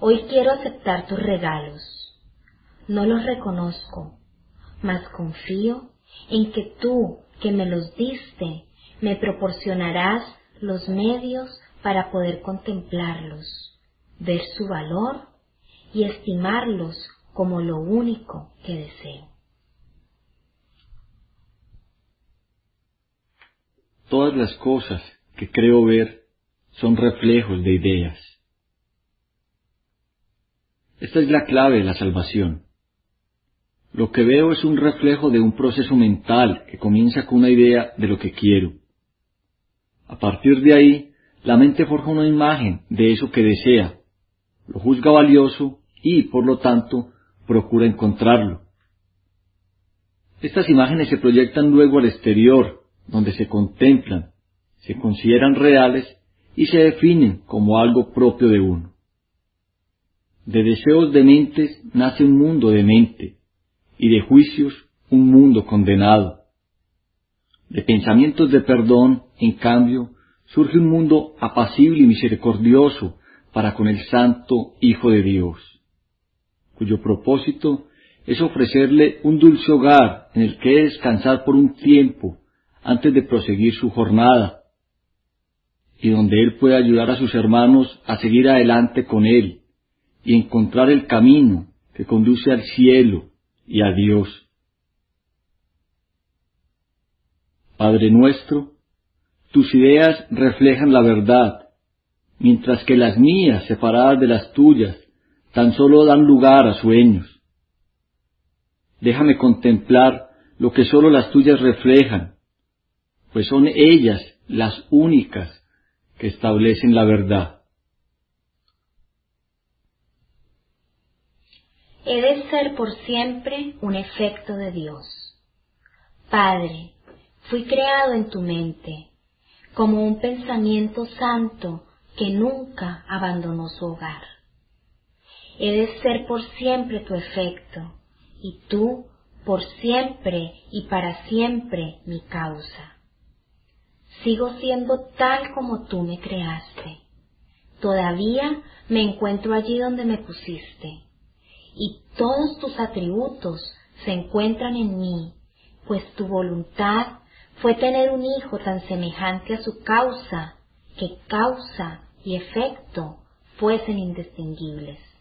hoy quiero aceptar tus regalos. No los reconozco, mas confío en que tú, que me los diste, me proporcionarás los medios para poder contemplarlos, ver su valor y estimarlos como lo único que deseo. Todas las cosas que creo ver son reflejos de ideas. Esta es la clave de la salvación. Lo que veo es un reflejo de un proceso mental que comienza con una idea de lo que quiero. A partir de ahí, la mente forja una imagen de eso que desea, lo juzga valioso y, por lo tanto, procura encontrarlo. Estas imágenes se proyectan luego al exterior, donde se contemplan, se consideran reales y se definen como algo propio de uno. De deseos de mentes nace un mundo de mente, y de juicios un mundo condenado. De pensamientos de perdón, en cambio, surge un mundo apacible y misericordioso para con el Santo Hijo de Dios, cuyo propósito es ofrecerle un dulce hogar en el que descansar por un tiempo antes de proseguir su jornada, y donde él puede ayudar a sus hermanos a seguir adelante con él y encontrar el camino que conduce al cielo y a Dios. Padre nuestro, tus ideas reflejan la verdad, mientras que las mías, separadas de las tuyas, tan solo dan lugar a sueños. Déjame contemplar lo que sólo las tuyas reflejan, pues son ellas las únicas que establecen la verdad. He de ser por siempre un efecto de Dios. Padre, fui creado en tu mente, como un pensamiento santo que nunca abandonó su hogar. He de ser por siempre tu efecto, y tú por siempre y para siempre mi causa. Sigo siendo tal como tú me creaste. Todavía me encuentro allí donde me pusiste, y todos tus atributos se encuentran en mí, pues tu voluntad fue tener un hijo tan semejante a su causa, que causa y efecto fuesen indistinguibles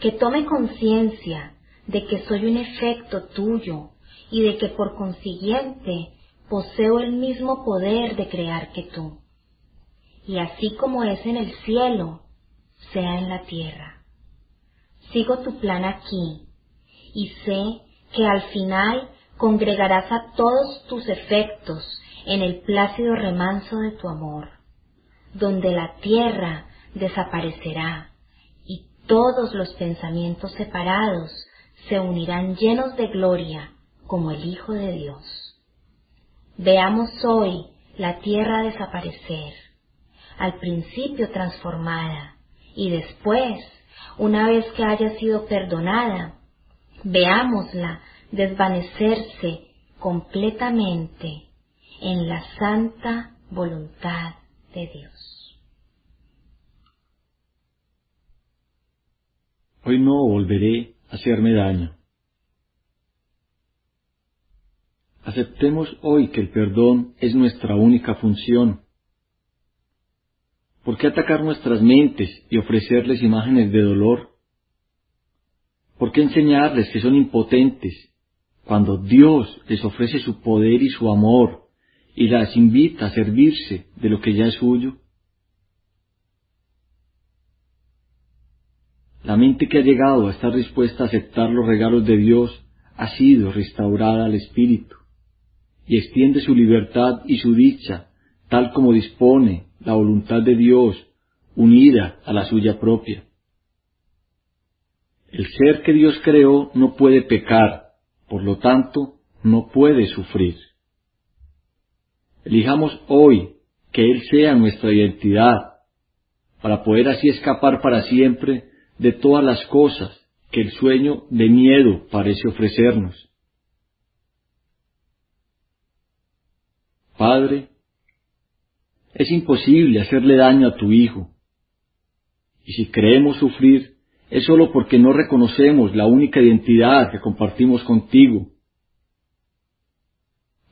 que tome conciencia de que soy un efecto tuyo y de que por consiguiente poseo el mismo poder de crear que tú. Y así como es en el cielo, sea en la tierra. Sigo tu plan aquí y sé que al final congregarás a todos tus efectos en el plácido remanso de tu amor, donde la tierra desaparecerá todos los pensamientos separados se unirán llenos de gloria como el Hijo de Dios. Veamos hoy la tierra desaparecer, al principio transformada, y después, una vez que haya sido perdonada, veámosla desvanecerse completamente en la santa voluntad de Dios. Hoy no volveré a hacerme daño. Aceptemos hoy que el perdón es nuestra única función. ¿Por qué atacar nuestras mentes y ofrecerles imágenes de dolor? ¿Por qué enseñarles que son impotentes cuando Dios les ofrece su poder y su amor y las invita a servirse de lo que ya es suyo? La mente que ha llegado a estar dispuesta a aceptar los regalos de Dios ha sido restaurada al Espíritu y extiende su libertad y su dicha tal como dispone la voluntad de Dios unida a la suya propia. El ser que Dios creó no puede pecar, por lo tanto, no puede sufrir. Elijamos hoy que Él sea nuestra identidad, para poder así escapar para siempre de todas las cosas que el sueño de miedo parece ofrecernos. Padre, es imposible hacerle daño a tu Hijo, y si creemos sufrir, es sólo porque no reconocemos la única identidad que compartimos contigo.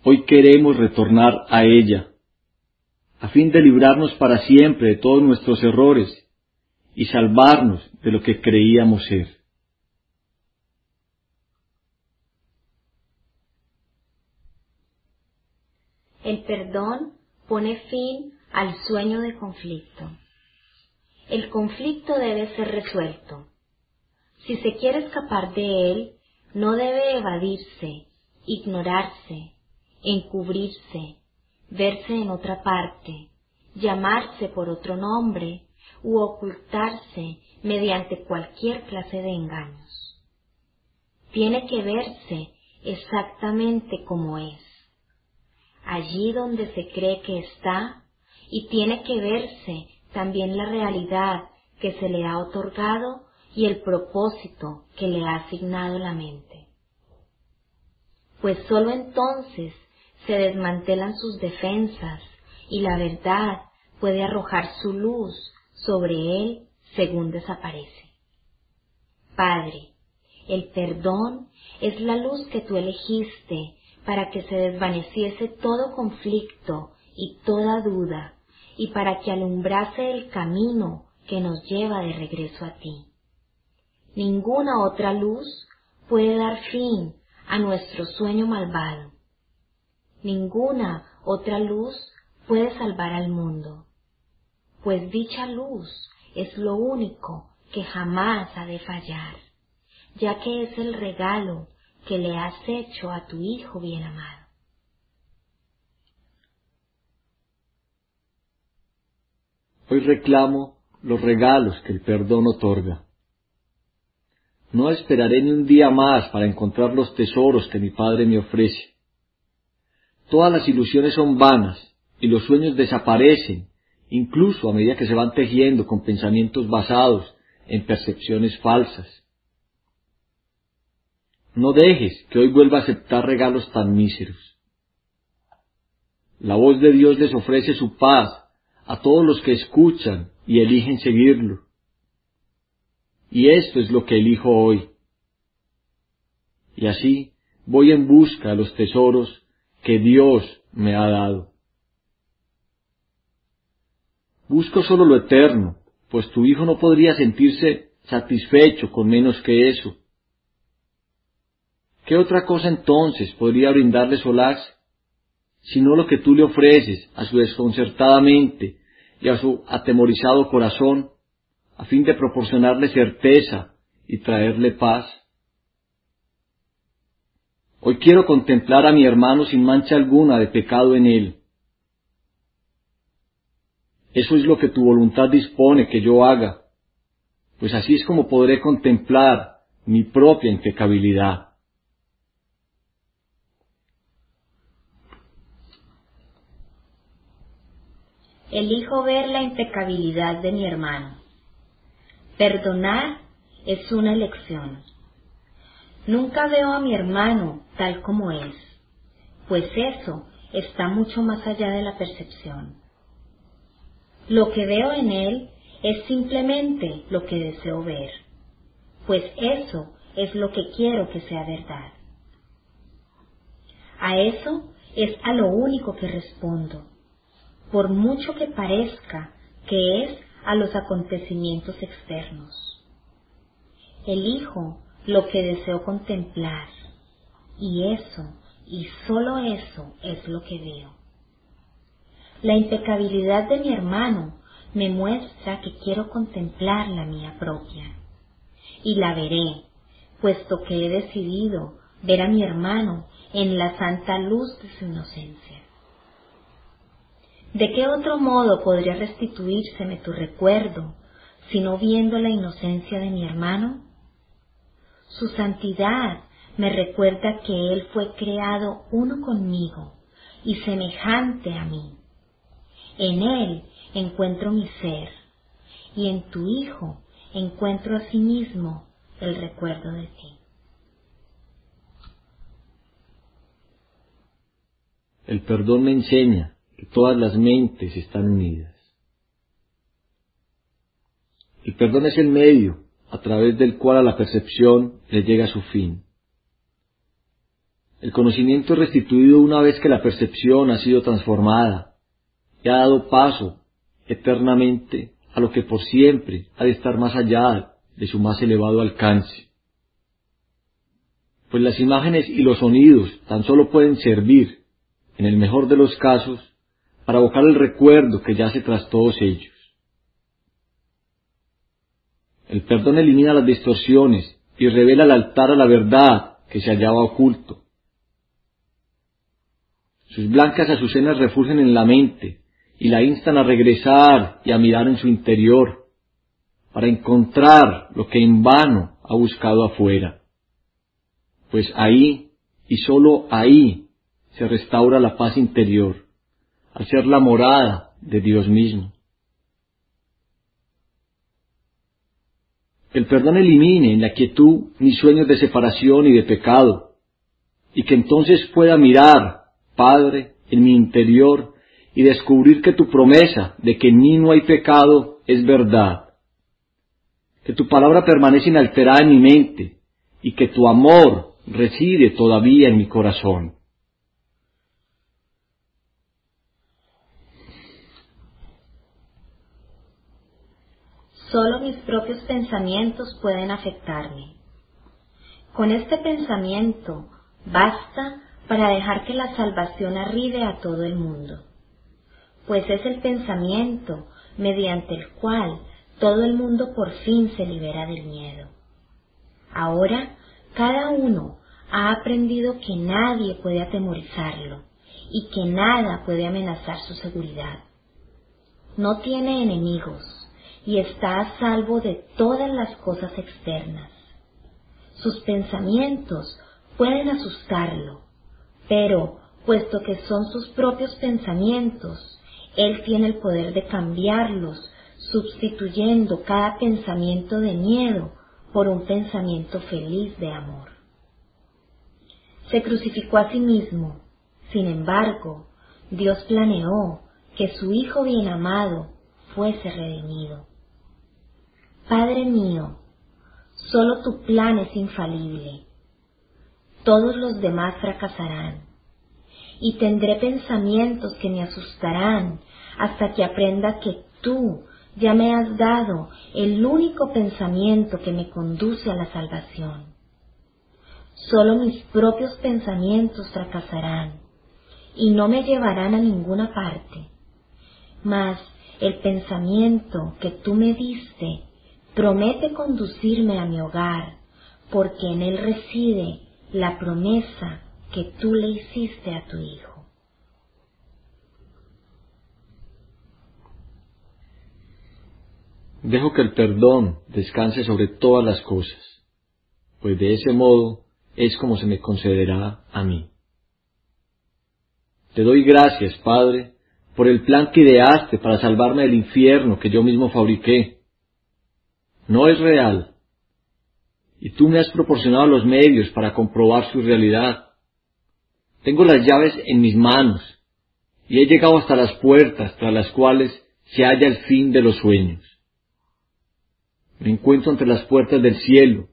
Hoy queremos retornar a ella, a fin de librarnos para siempre de todos nuestros errores y salvarnos de lo que creíamos ser. El perdón pone fin al sueño de conflicto. El conflicto debe ser resuelto. Si se quiere escapar de él, no debe evadirse, ignorarse, encubrirse, verse en otra parte, llamarse por otro nombre u ocultarse mediante cualquier clase de engaños. Tiene que verse exactamente como es, allí donde se cree que está, y tiene que verse también la realidad que se le ha otorgado y el propósito que le ha asignado la mente. pues sólo entonces se desmantelan sus defensas y la verdad puede arrojar su luz sobre él según desaparece. Padre, el perdón es la luz que tú elegiste para que se desvaneciese todo conflicto y toda duda y para que alumbrase el camino que nos lleva de regreso a ti. Ninguna otra luz puede dar fin a nuestro sueño malvado. Ninguna otra luz puede salvar al mundo, pues dicha luz es lo único que jamás ha de fallar, ya que es el regalo que le has hecho a tu Hijo bien amado. Hoy reclamo los regalos que el perdón otorga. No esperaré ni un día más para encontrar los tesoros que mi Padre me ofrece. Todas las ilusiones son vanas y los sueños desaparecen, incluso a medida que se van tejiendo con pensamientos basados en percepciones falsas. No dejes que hoy vuelva a aceptar regalos tan míseros. La voz de Dios les ofrece su paz a todos los que escuchan y eligen seguirlo. Y esto es lo que elijo hoy. Y así voy en busca de los tesoros que Dios me ha dado. Busco solo lo eterno, pues tu Hijo no podría sentirse satisfecho con menos que eso. ¿Qué otra cosa entonces podría brindarle solaz, sino lo que tú le ofreces a su desconcertada mente y a su atemorizado corazón, a fin de proporcionarle certeza y traerle paz? Hoy quiero contemplar a mi hermano sin mancha alguna de pecado en él eso es lo que tu voluntad dispone que yo haga, pues así es como podré contemplar mi propia impecabilidad. Elijo ver la impecabilidad de mi hermano. Perdonar es una elección. Nunca veo a mi hermano tal como es, pues eso está mucho más allá de la percepción. Lo que veo en él es simplemente lo que deseo ver, pues eso es lo que quiero que sea verdad. A eso es a lo único que respondo, por mucho que parezca que es a los acontecimientos externos. Elijo lo que deseo contemplar, y eso, y sólo eso es lo que veo. La impecabilidad de mi hermano me muestra que quiero contemplar la mía propia. Y la veré, puesto que he decidido ver a mi hermano en la santa luz de su inocencia. ¿De qué otro modo podría restituírseme tu recuerdo, sino viendo la inocencia de mi hermano? Su santidad me recuerda que Él fue creado uno conmigo y semejante a mí. En Él encuentro mi ser y en tu Hijo encuentro a sí mismo el recuerdo de ti. El perdón me enseña que todas las mentes están unidas. El perdón es el medio a través del cual a la percepción le llega a su fin. El conocimiento es restituido una vez que la percepción ha sido transformada y ha dado paso eternamente a lo que por siempre ha de estar más allá de su más elevado alcance. Pues las imágenes y los sonidos tan solo pueden servir, en el mejor de los casos, para evocar el recuerdo que yace tras todos ellos. El perdón elimina las distorsiones y revela al altar a la verdad que se hallaba oculto. Sus blancas azucenas refugian en la mente y la instan a regresar y a mirar en su interior para encontrar lo que en vano ha buscado afuera. Pues ahí y sólo ahí se restaura la paz interior, al ser la morada de Dios mismo. El perdón elimine en la quietud mis sueños de separación y de pecado, y que entonces pueda mirar, Padre, en mi interior y descubrir que tu promesa de que en mí no hay pecado es verdad, que tu palabra permanece inalterada en mi mente y que tu amor reside todavía en mi corazón. Solo mis propios pensamientos pueden afectarme. Con este pensamiento basta para dejar que la salvación arribe a todo el mundo, pues es el pensamiento mediante el cual todo el mundo por fin se libera del miedo. Ahora cada uno ha aprendido que nadie puede atemorizarlo y que nada puede amenazar su seguridad. No tiene enemigos y está a salvo de todas las cosas externas. Sus pensamientos pueden asustarlo, pero puesto que son sus propios pensamientos, él tiene el poder de cambiarlos, sustituyendo cada pensamiento de miedo por un pensamiento feliz de amor. Se crucificó a sí mismo, sin embargo, Dios planeó que su Hijo bien amado fuese redimido. Padre mío, solo tu plan es infalible. Todos los demás fracasarán. Y tendré pensamientos que me asustarán hasta que aprenda que tú ya me has dado el único pensamiento que me conduce a la salvación. Solo mis propios pensamientos fracasarán y no me llevarán a ninguna parte. Mas el pensamiento que tú me diste promete conducirme a mi hogar, porque en él reside la promesa que tú le hiciste a tu Hijo. Dejo que el perdón descanse sobre todas las cosas, pues de ese modo es como se me concederá a mí. Te doy gracias, Padre, por el plan que ideaste para salvarme del infierno que yo mismo fabriqué. No es real, y tú me has proporcionado los medios para comprobar su realidad. Tengo las llaves en mis manos, y he llegado hasta las puertas tras las cuales se halla el fin de los sueños. Me encuentro entre las puertas del cielo,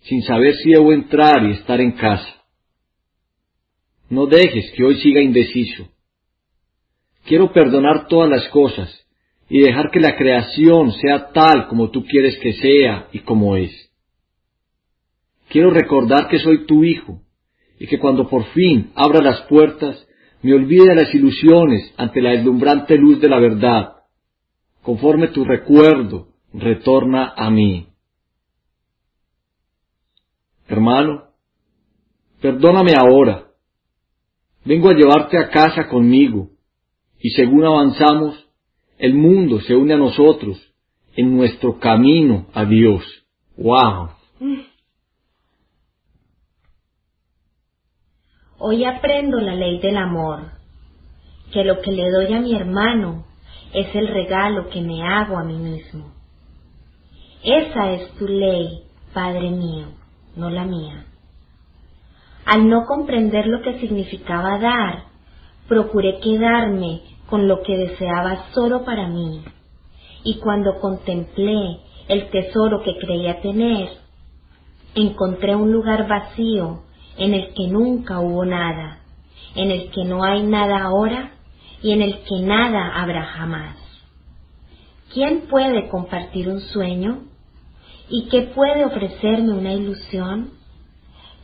sin saber si debo entrar y estar en casa. No dejes que hoy siga indeciso. Quiero perdonar todas las cosas y dejar que la creación sea tal como tú quieres que sea y como es. Quiero recordar que soy tu hijo y que cuando por fin abra las puertas me olvide de las ilusiones ante la deslumbrante luz de la verdad, conforme tu recuerdo retorna a mí. Hermano, perdóname ahora. Vengo a llevarte a casa conmigo, y según avanzamos, el mundo se une a nosotros en nuestro camino a Dios. ¡Wow! Hoy aprendo la ley del amor, que lo que le doy a mi hermano es el regalo que me hago a mí mismo. Esa es tu ley, Padre mío, no la mía. Al no comprender lo que significaba dar, procuré quedarme con lo que deseaba solo para mí. Y cuando contemplé el tesoro que creía tener, encontré un lugar vacío en el que nunca hubo nada, en el que no hay nada ahora y en el que nada habrá jamás. ¿Quién puede compartir un sueño? ¿Y qué puede ofrecerme una ilusión?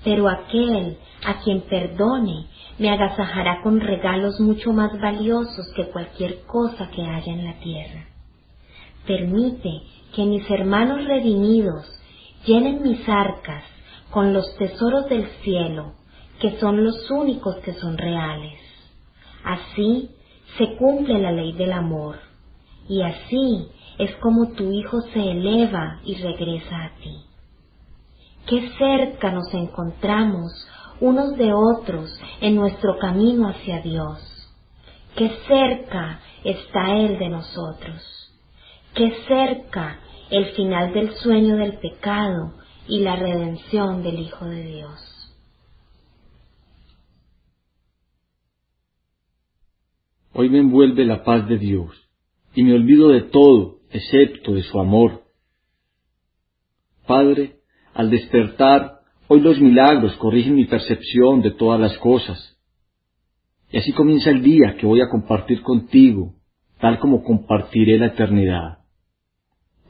Pero aquel a quien perdone me agasajará con regalos mucho más valiosos que cualquier cosa que haya en la tierra. Permite que mis hermanos redimidos llenen mis arcas con los tesoros del cielo, que son los únicos que son reales. Así se cumple la ley del amor, y así es como tu Hijo se eleva y regresa a ti. Qué cerca nos encontramos unos de otros en nuestro camino hacia Dios. Qué cerca está Él de nosotros. Qué cerca el final del sueño del pecado y la redención del Hijo de Dios. Hoy me envuelve la paz de Dios y me olvido de todo excepto de su amor. Padre, al despertar, hoy los milagros corrigen mi percepción de todas las cosas. Y así comienza el día que voy a compartir contigo, tal como compartiré la eternidad.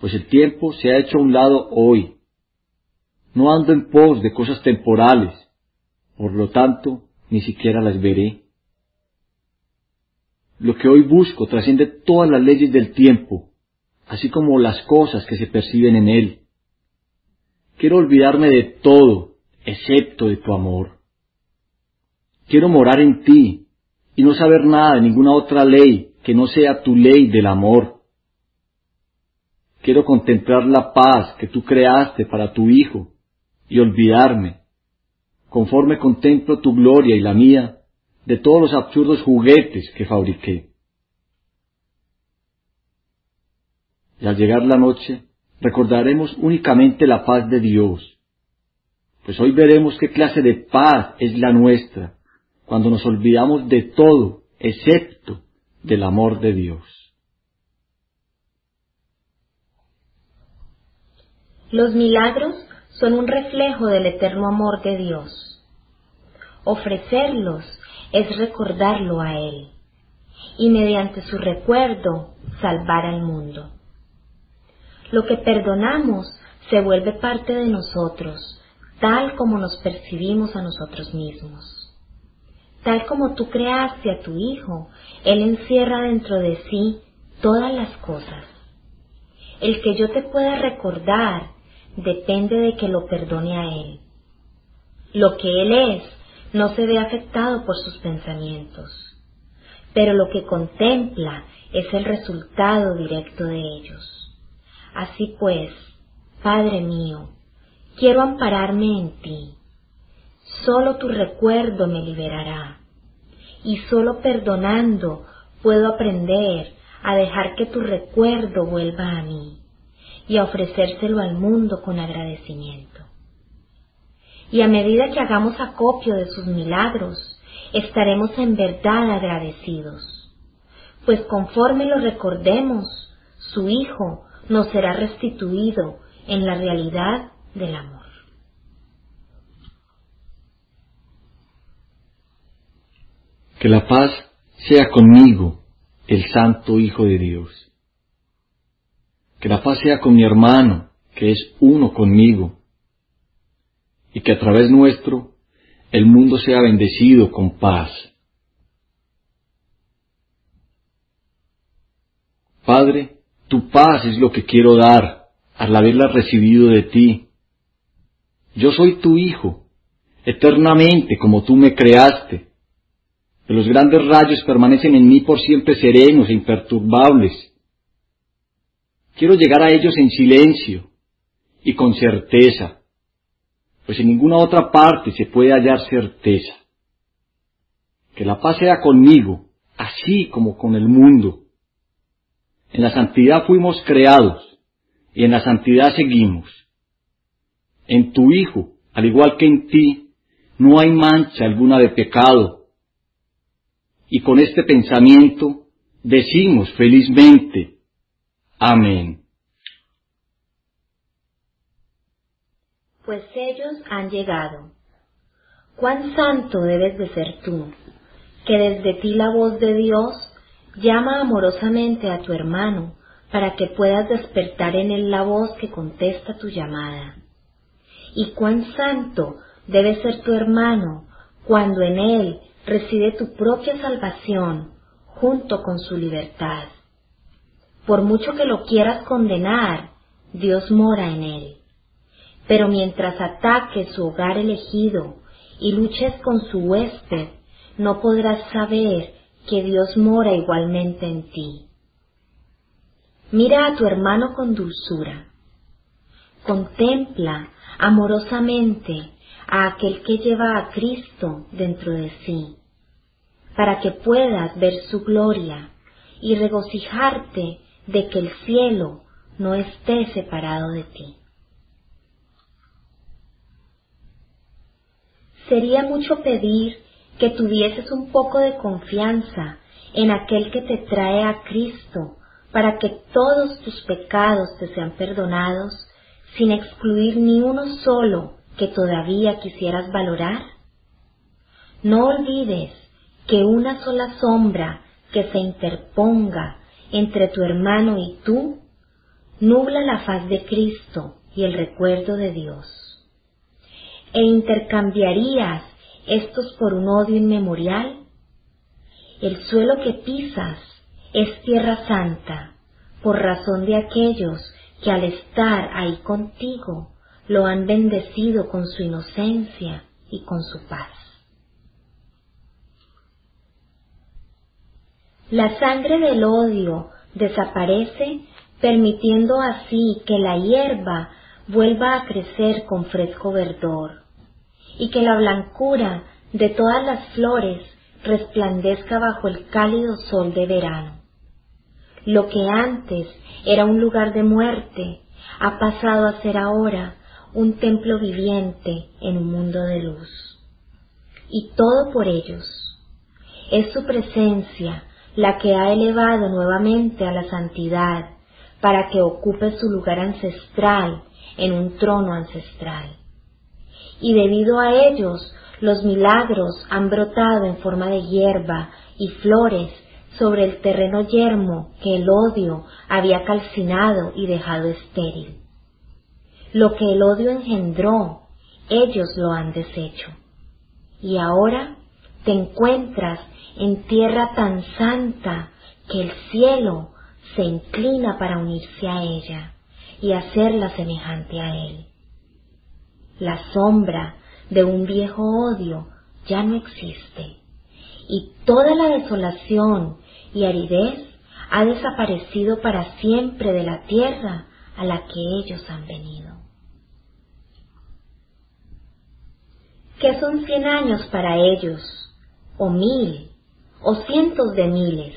Pues el tiempo se ha hecho a un lado hoy. No ando en pos de cosas temporales, por lo tanto, ni siquiera las veré. Lo que hoy busco trasciende todas las leyes del tiempo, así como las cosas que se perciben en él. Quiero olvidarme de todo, excepto de tu amor. Quiero morar en ti y no saber nada de ninguna otra ley que no sea tu ley del amor. Quiero contemplar la paz que tú creaste para tu Hijo y olvidarme, conforme contemplo tu gloria y la mía, de todos los absurdos juguetes que fabriqué. Y al llegar la noche, recordaremos únicamente la paz de Dios, pues hoy veremos qué clase de paz es la nuestra, cuando nos olvidamos de todo, excepto del amor de Dios. Los milagros son un reflejo del eterno amor de Dios. Ofrecerlos es recordarlo a Él y mediante su recuerdo salvar al mundo. Lo que perdonamos se vuelve parte de nosotros, tal como nos percibimos a nosotros mismos. Tal como tú creaste a tu Hijo, Él encierra dentro de sí todas las cosas. El que yo te pueda recordar depende de que lo perdone a Él. Lo que Él es no se ve afectado por sus pensamientos, pero lo que contempla es el resultado directo de ellos. Así pues, Padre mío, quiero ampararme en ti. Solo tu recuerdo me liberará y solo perdonando puedo aprender a dejar que tu recuerdo vuelva a mí y a ofrecérselo al mundo con agradecimiento. Y a medida que hagamos acopio de sus milagros, estaremos en verdad agradecidos, pues conforme lo recordemos, su Hijo nos será restituido en la realidad del amor. Que la paz sea conmigo, el Santo Hijo de Dios. Que la paz sea con mi hermano, que es uno conmigo. Y que a través nuestro el mundo sea bendecido con paz. Padre, tu paz es lo que quiero dar al haberla recibido de ti. Yo soy tu Hijo, eternamente como tú me creaste que los grandes rayos permanecen en mí por siempre serenos e imperturbables. Quiero llegar a ellos en silencio y con certeza, pues en ninguna otra parte se puede hallar certeza. Que la paz sea conmigo, así como con el mundo. En la santidad fuimos creados y en la santidad seguimos. En tu Hijo, al igual que en ti, no hay mancha alguna de pecado y con este pensamiento decimos felizmente, amén. Pues ellos han llegado. Cuán santo debes de ser tú, que desde ti la voz de Dios llama amorosamente a tu hermano para que puedas despertar en él la voz que contesta tu llamada. Y cuán santo debe ser tu hermano cuando en él recibe tu propia salvación junto con su libertad. Por mucho que lo quieras condenar, Dios mora en él. Pero mientras ataques su hogar elegido y luches con su huésped, no podrás saber que Dios mora igualmente en ti. Mira a tu hermano con dulzura. Contempla amorosamente a aquel que lleva a Cristo dentro de sí, para que puedas ver su gloria y regocijarte de que el cielo no esté separado de ti. Sería mucho pedir que tuvieses un poco de confianza en aquel que te trae a Cristo para que todos tus pecados te sean perdonados sin excluir ni uno solo que todavía quisieras valorar? No olvides que una sola sombra que se interponga entre tu hermano y tú nubla la faz de Cristo y el recuerdo de Dios. E intercambiarías estos por un odio inmemorial. El suelo que pisas es tierra santa por razón de aquellos que al estar ahí contigo lo han bendecido con su inocencia y con su paz. La sangre del odio desaparece permitiendo así que la hierba vuelva a crecer con fresco verdor y que la blancura de todas las flores resplandezca bajo el cálido sol de verano. Lo que antes era un lugar de muerte ha pasado a ser ahora un templo viviente en un mundo de luz. Y todo por ellos. Es su presencia la que ha elevado nuevamente a la santidad para que ocupe su lugar ancestral en un trono ancestral. Y debido a ellos, los milagros han brotado en forma de hierba y flores sobre el terreno yermo que el odio había calcinado y dejado estéril. Lo que el odio engendró, ellos lo han deshecho. Y ahora te encuentras en tierra tan santa que el cielo se inclina para unirse a ella y hacerla semejante a él. La sombra de un viejo odio ya no existe y toda la desolación y aridez ha desaparecido para siempre de la tierra a la que ellos han venido. ¿Qué son cien años para ellos? ¿O mil? ¿O cientos de miles?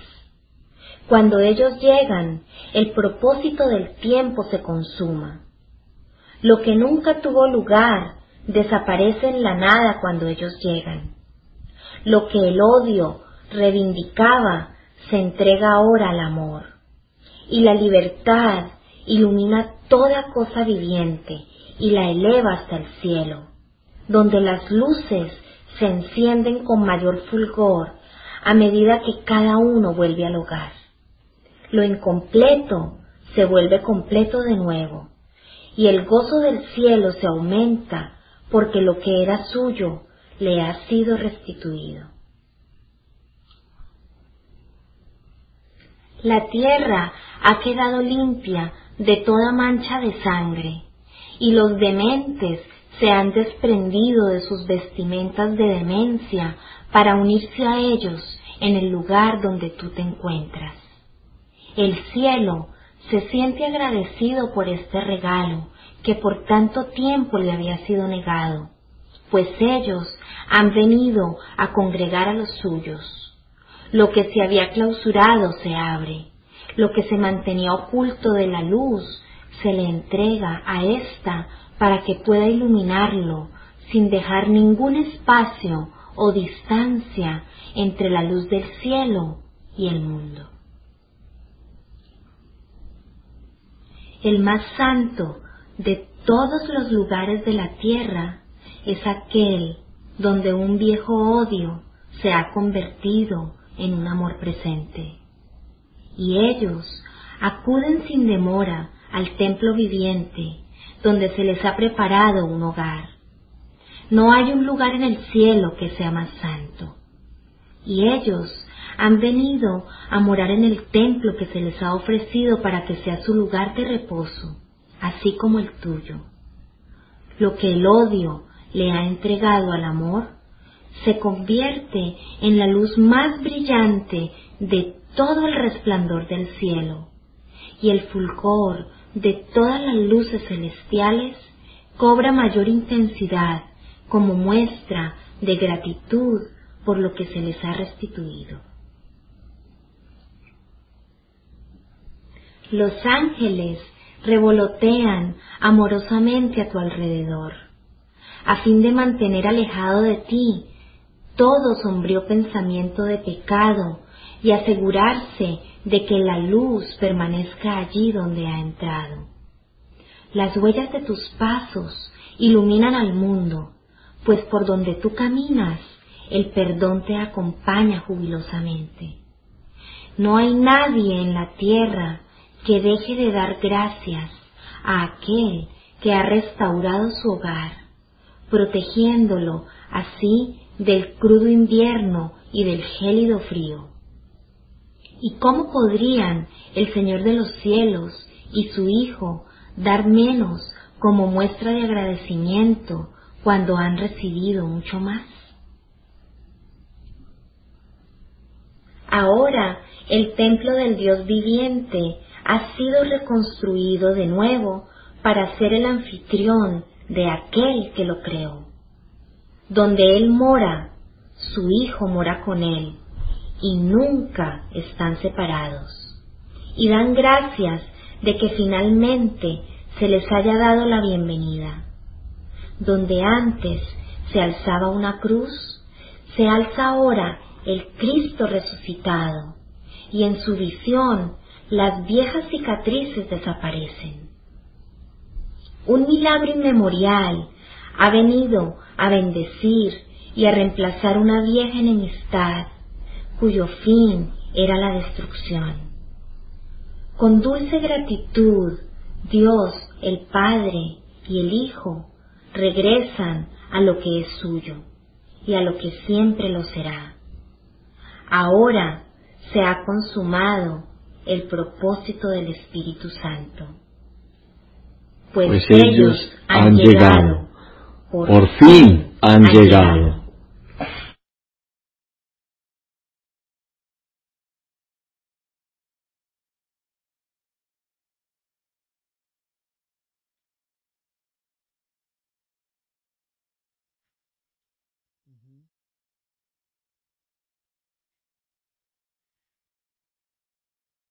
Cuando ellos llegan, el propósito del tiempo se consuma. Lo que nunca tuvo lugar desaparece en la nada cuando ellos llegan. Lo que el odio reivindicaba se entrega ahora al amor. Y la libertad ilumina toda cosa viviente y la eleva hasta el cielo, donde las luces se encienden con mayor fulgor a medida que cada uno vuelve al hogar. Lo incompleto se vuelve completo de nuevo, y el gozo del cielo se aumenta porque lo que era suyo le ha sido restituido. La tierra ha quedado limpia de toda mancha de sangre, y los dementes se han desprendido de sus vestimentas de demencia para unirse a ellos en el lugar donde tú te encuentras. El cielo se siente agradecido por este regalo que por tanto tiempo le había sido negado, pues ellos han venido a congregar a los suyos. Lo que se había clausurado se abre, lo que se mantenía oculto de la luz se le entrega a ésta para que pueda iluminarlo sin dejar ningún espacio o distancia entre la luz del cielo y el mundo. El más santo de todos los lugares de la tierra es aquel donde un viejo odio se ha convertido en un amor presente. Y ellos acuden sin demora al templo viviente donde se les ha preparado un hogar. No hay un lugar en el cielo que sea más santo. Y ellos han venido a morar en el templo que se les ha ofrecido para que sea su lugar de reposo, así como el tuyo. Lo que el odio le ha entregado al amor se convierte en la luz más brillante de todo el resplandor del cielo, y el fulgor de todas las luces celestiales cobra mayor intensidad como muestra de gratitud por lo que se les ha restituido. Los ángeles revolotean amorosamente a tu alrededor, a fin de mantener alejado de ti todo sombrío pensamiento de pecado y asegurarse de que la luz permanezca allí donde ha entrado. Las huellas de tus pasos iluminan al mundo, pues por donde tú caminas, el perdón te acompaña jubilosamente. No hay nadie en la tierra que deje de dar gracias a aquel que ha restaurado su hogar, protegiéndolo así del crudo invierno y del gélido frío. ¿Y cómo podrían el Señor de los cielos y su Hijo dar menos como muestra de agradecimiento cuando han recibido mucho más? Ahora el templo del Dios viviente ha sido reconstruido de nuevo para ser el anfitrión de aquel que lo creó. Donde Él mora, su Hijo mora con Él, y nunca están separados. Y dan gracias de que finalmente se les haya dado la bienvenida. Donde antes se alzaba una cruz, se alza ahora el Cristo resucitado, y en su visión las viejas cicatrices desaparecen. Un milagro inmemorial ha venido a bendecir y a reemplazar una vieja enemistad cuyo fin era la destrucción. Con dulce gratitud, Dios, el Padre y el Hijo regresan a lo que es suyo y a lo que siempre lo será. Ahora se ha consumado el propósito del Espíritu Santo. Pues, pues ellos han llegado, por fin han llegado.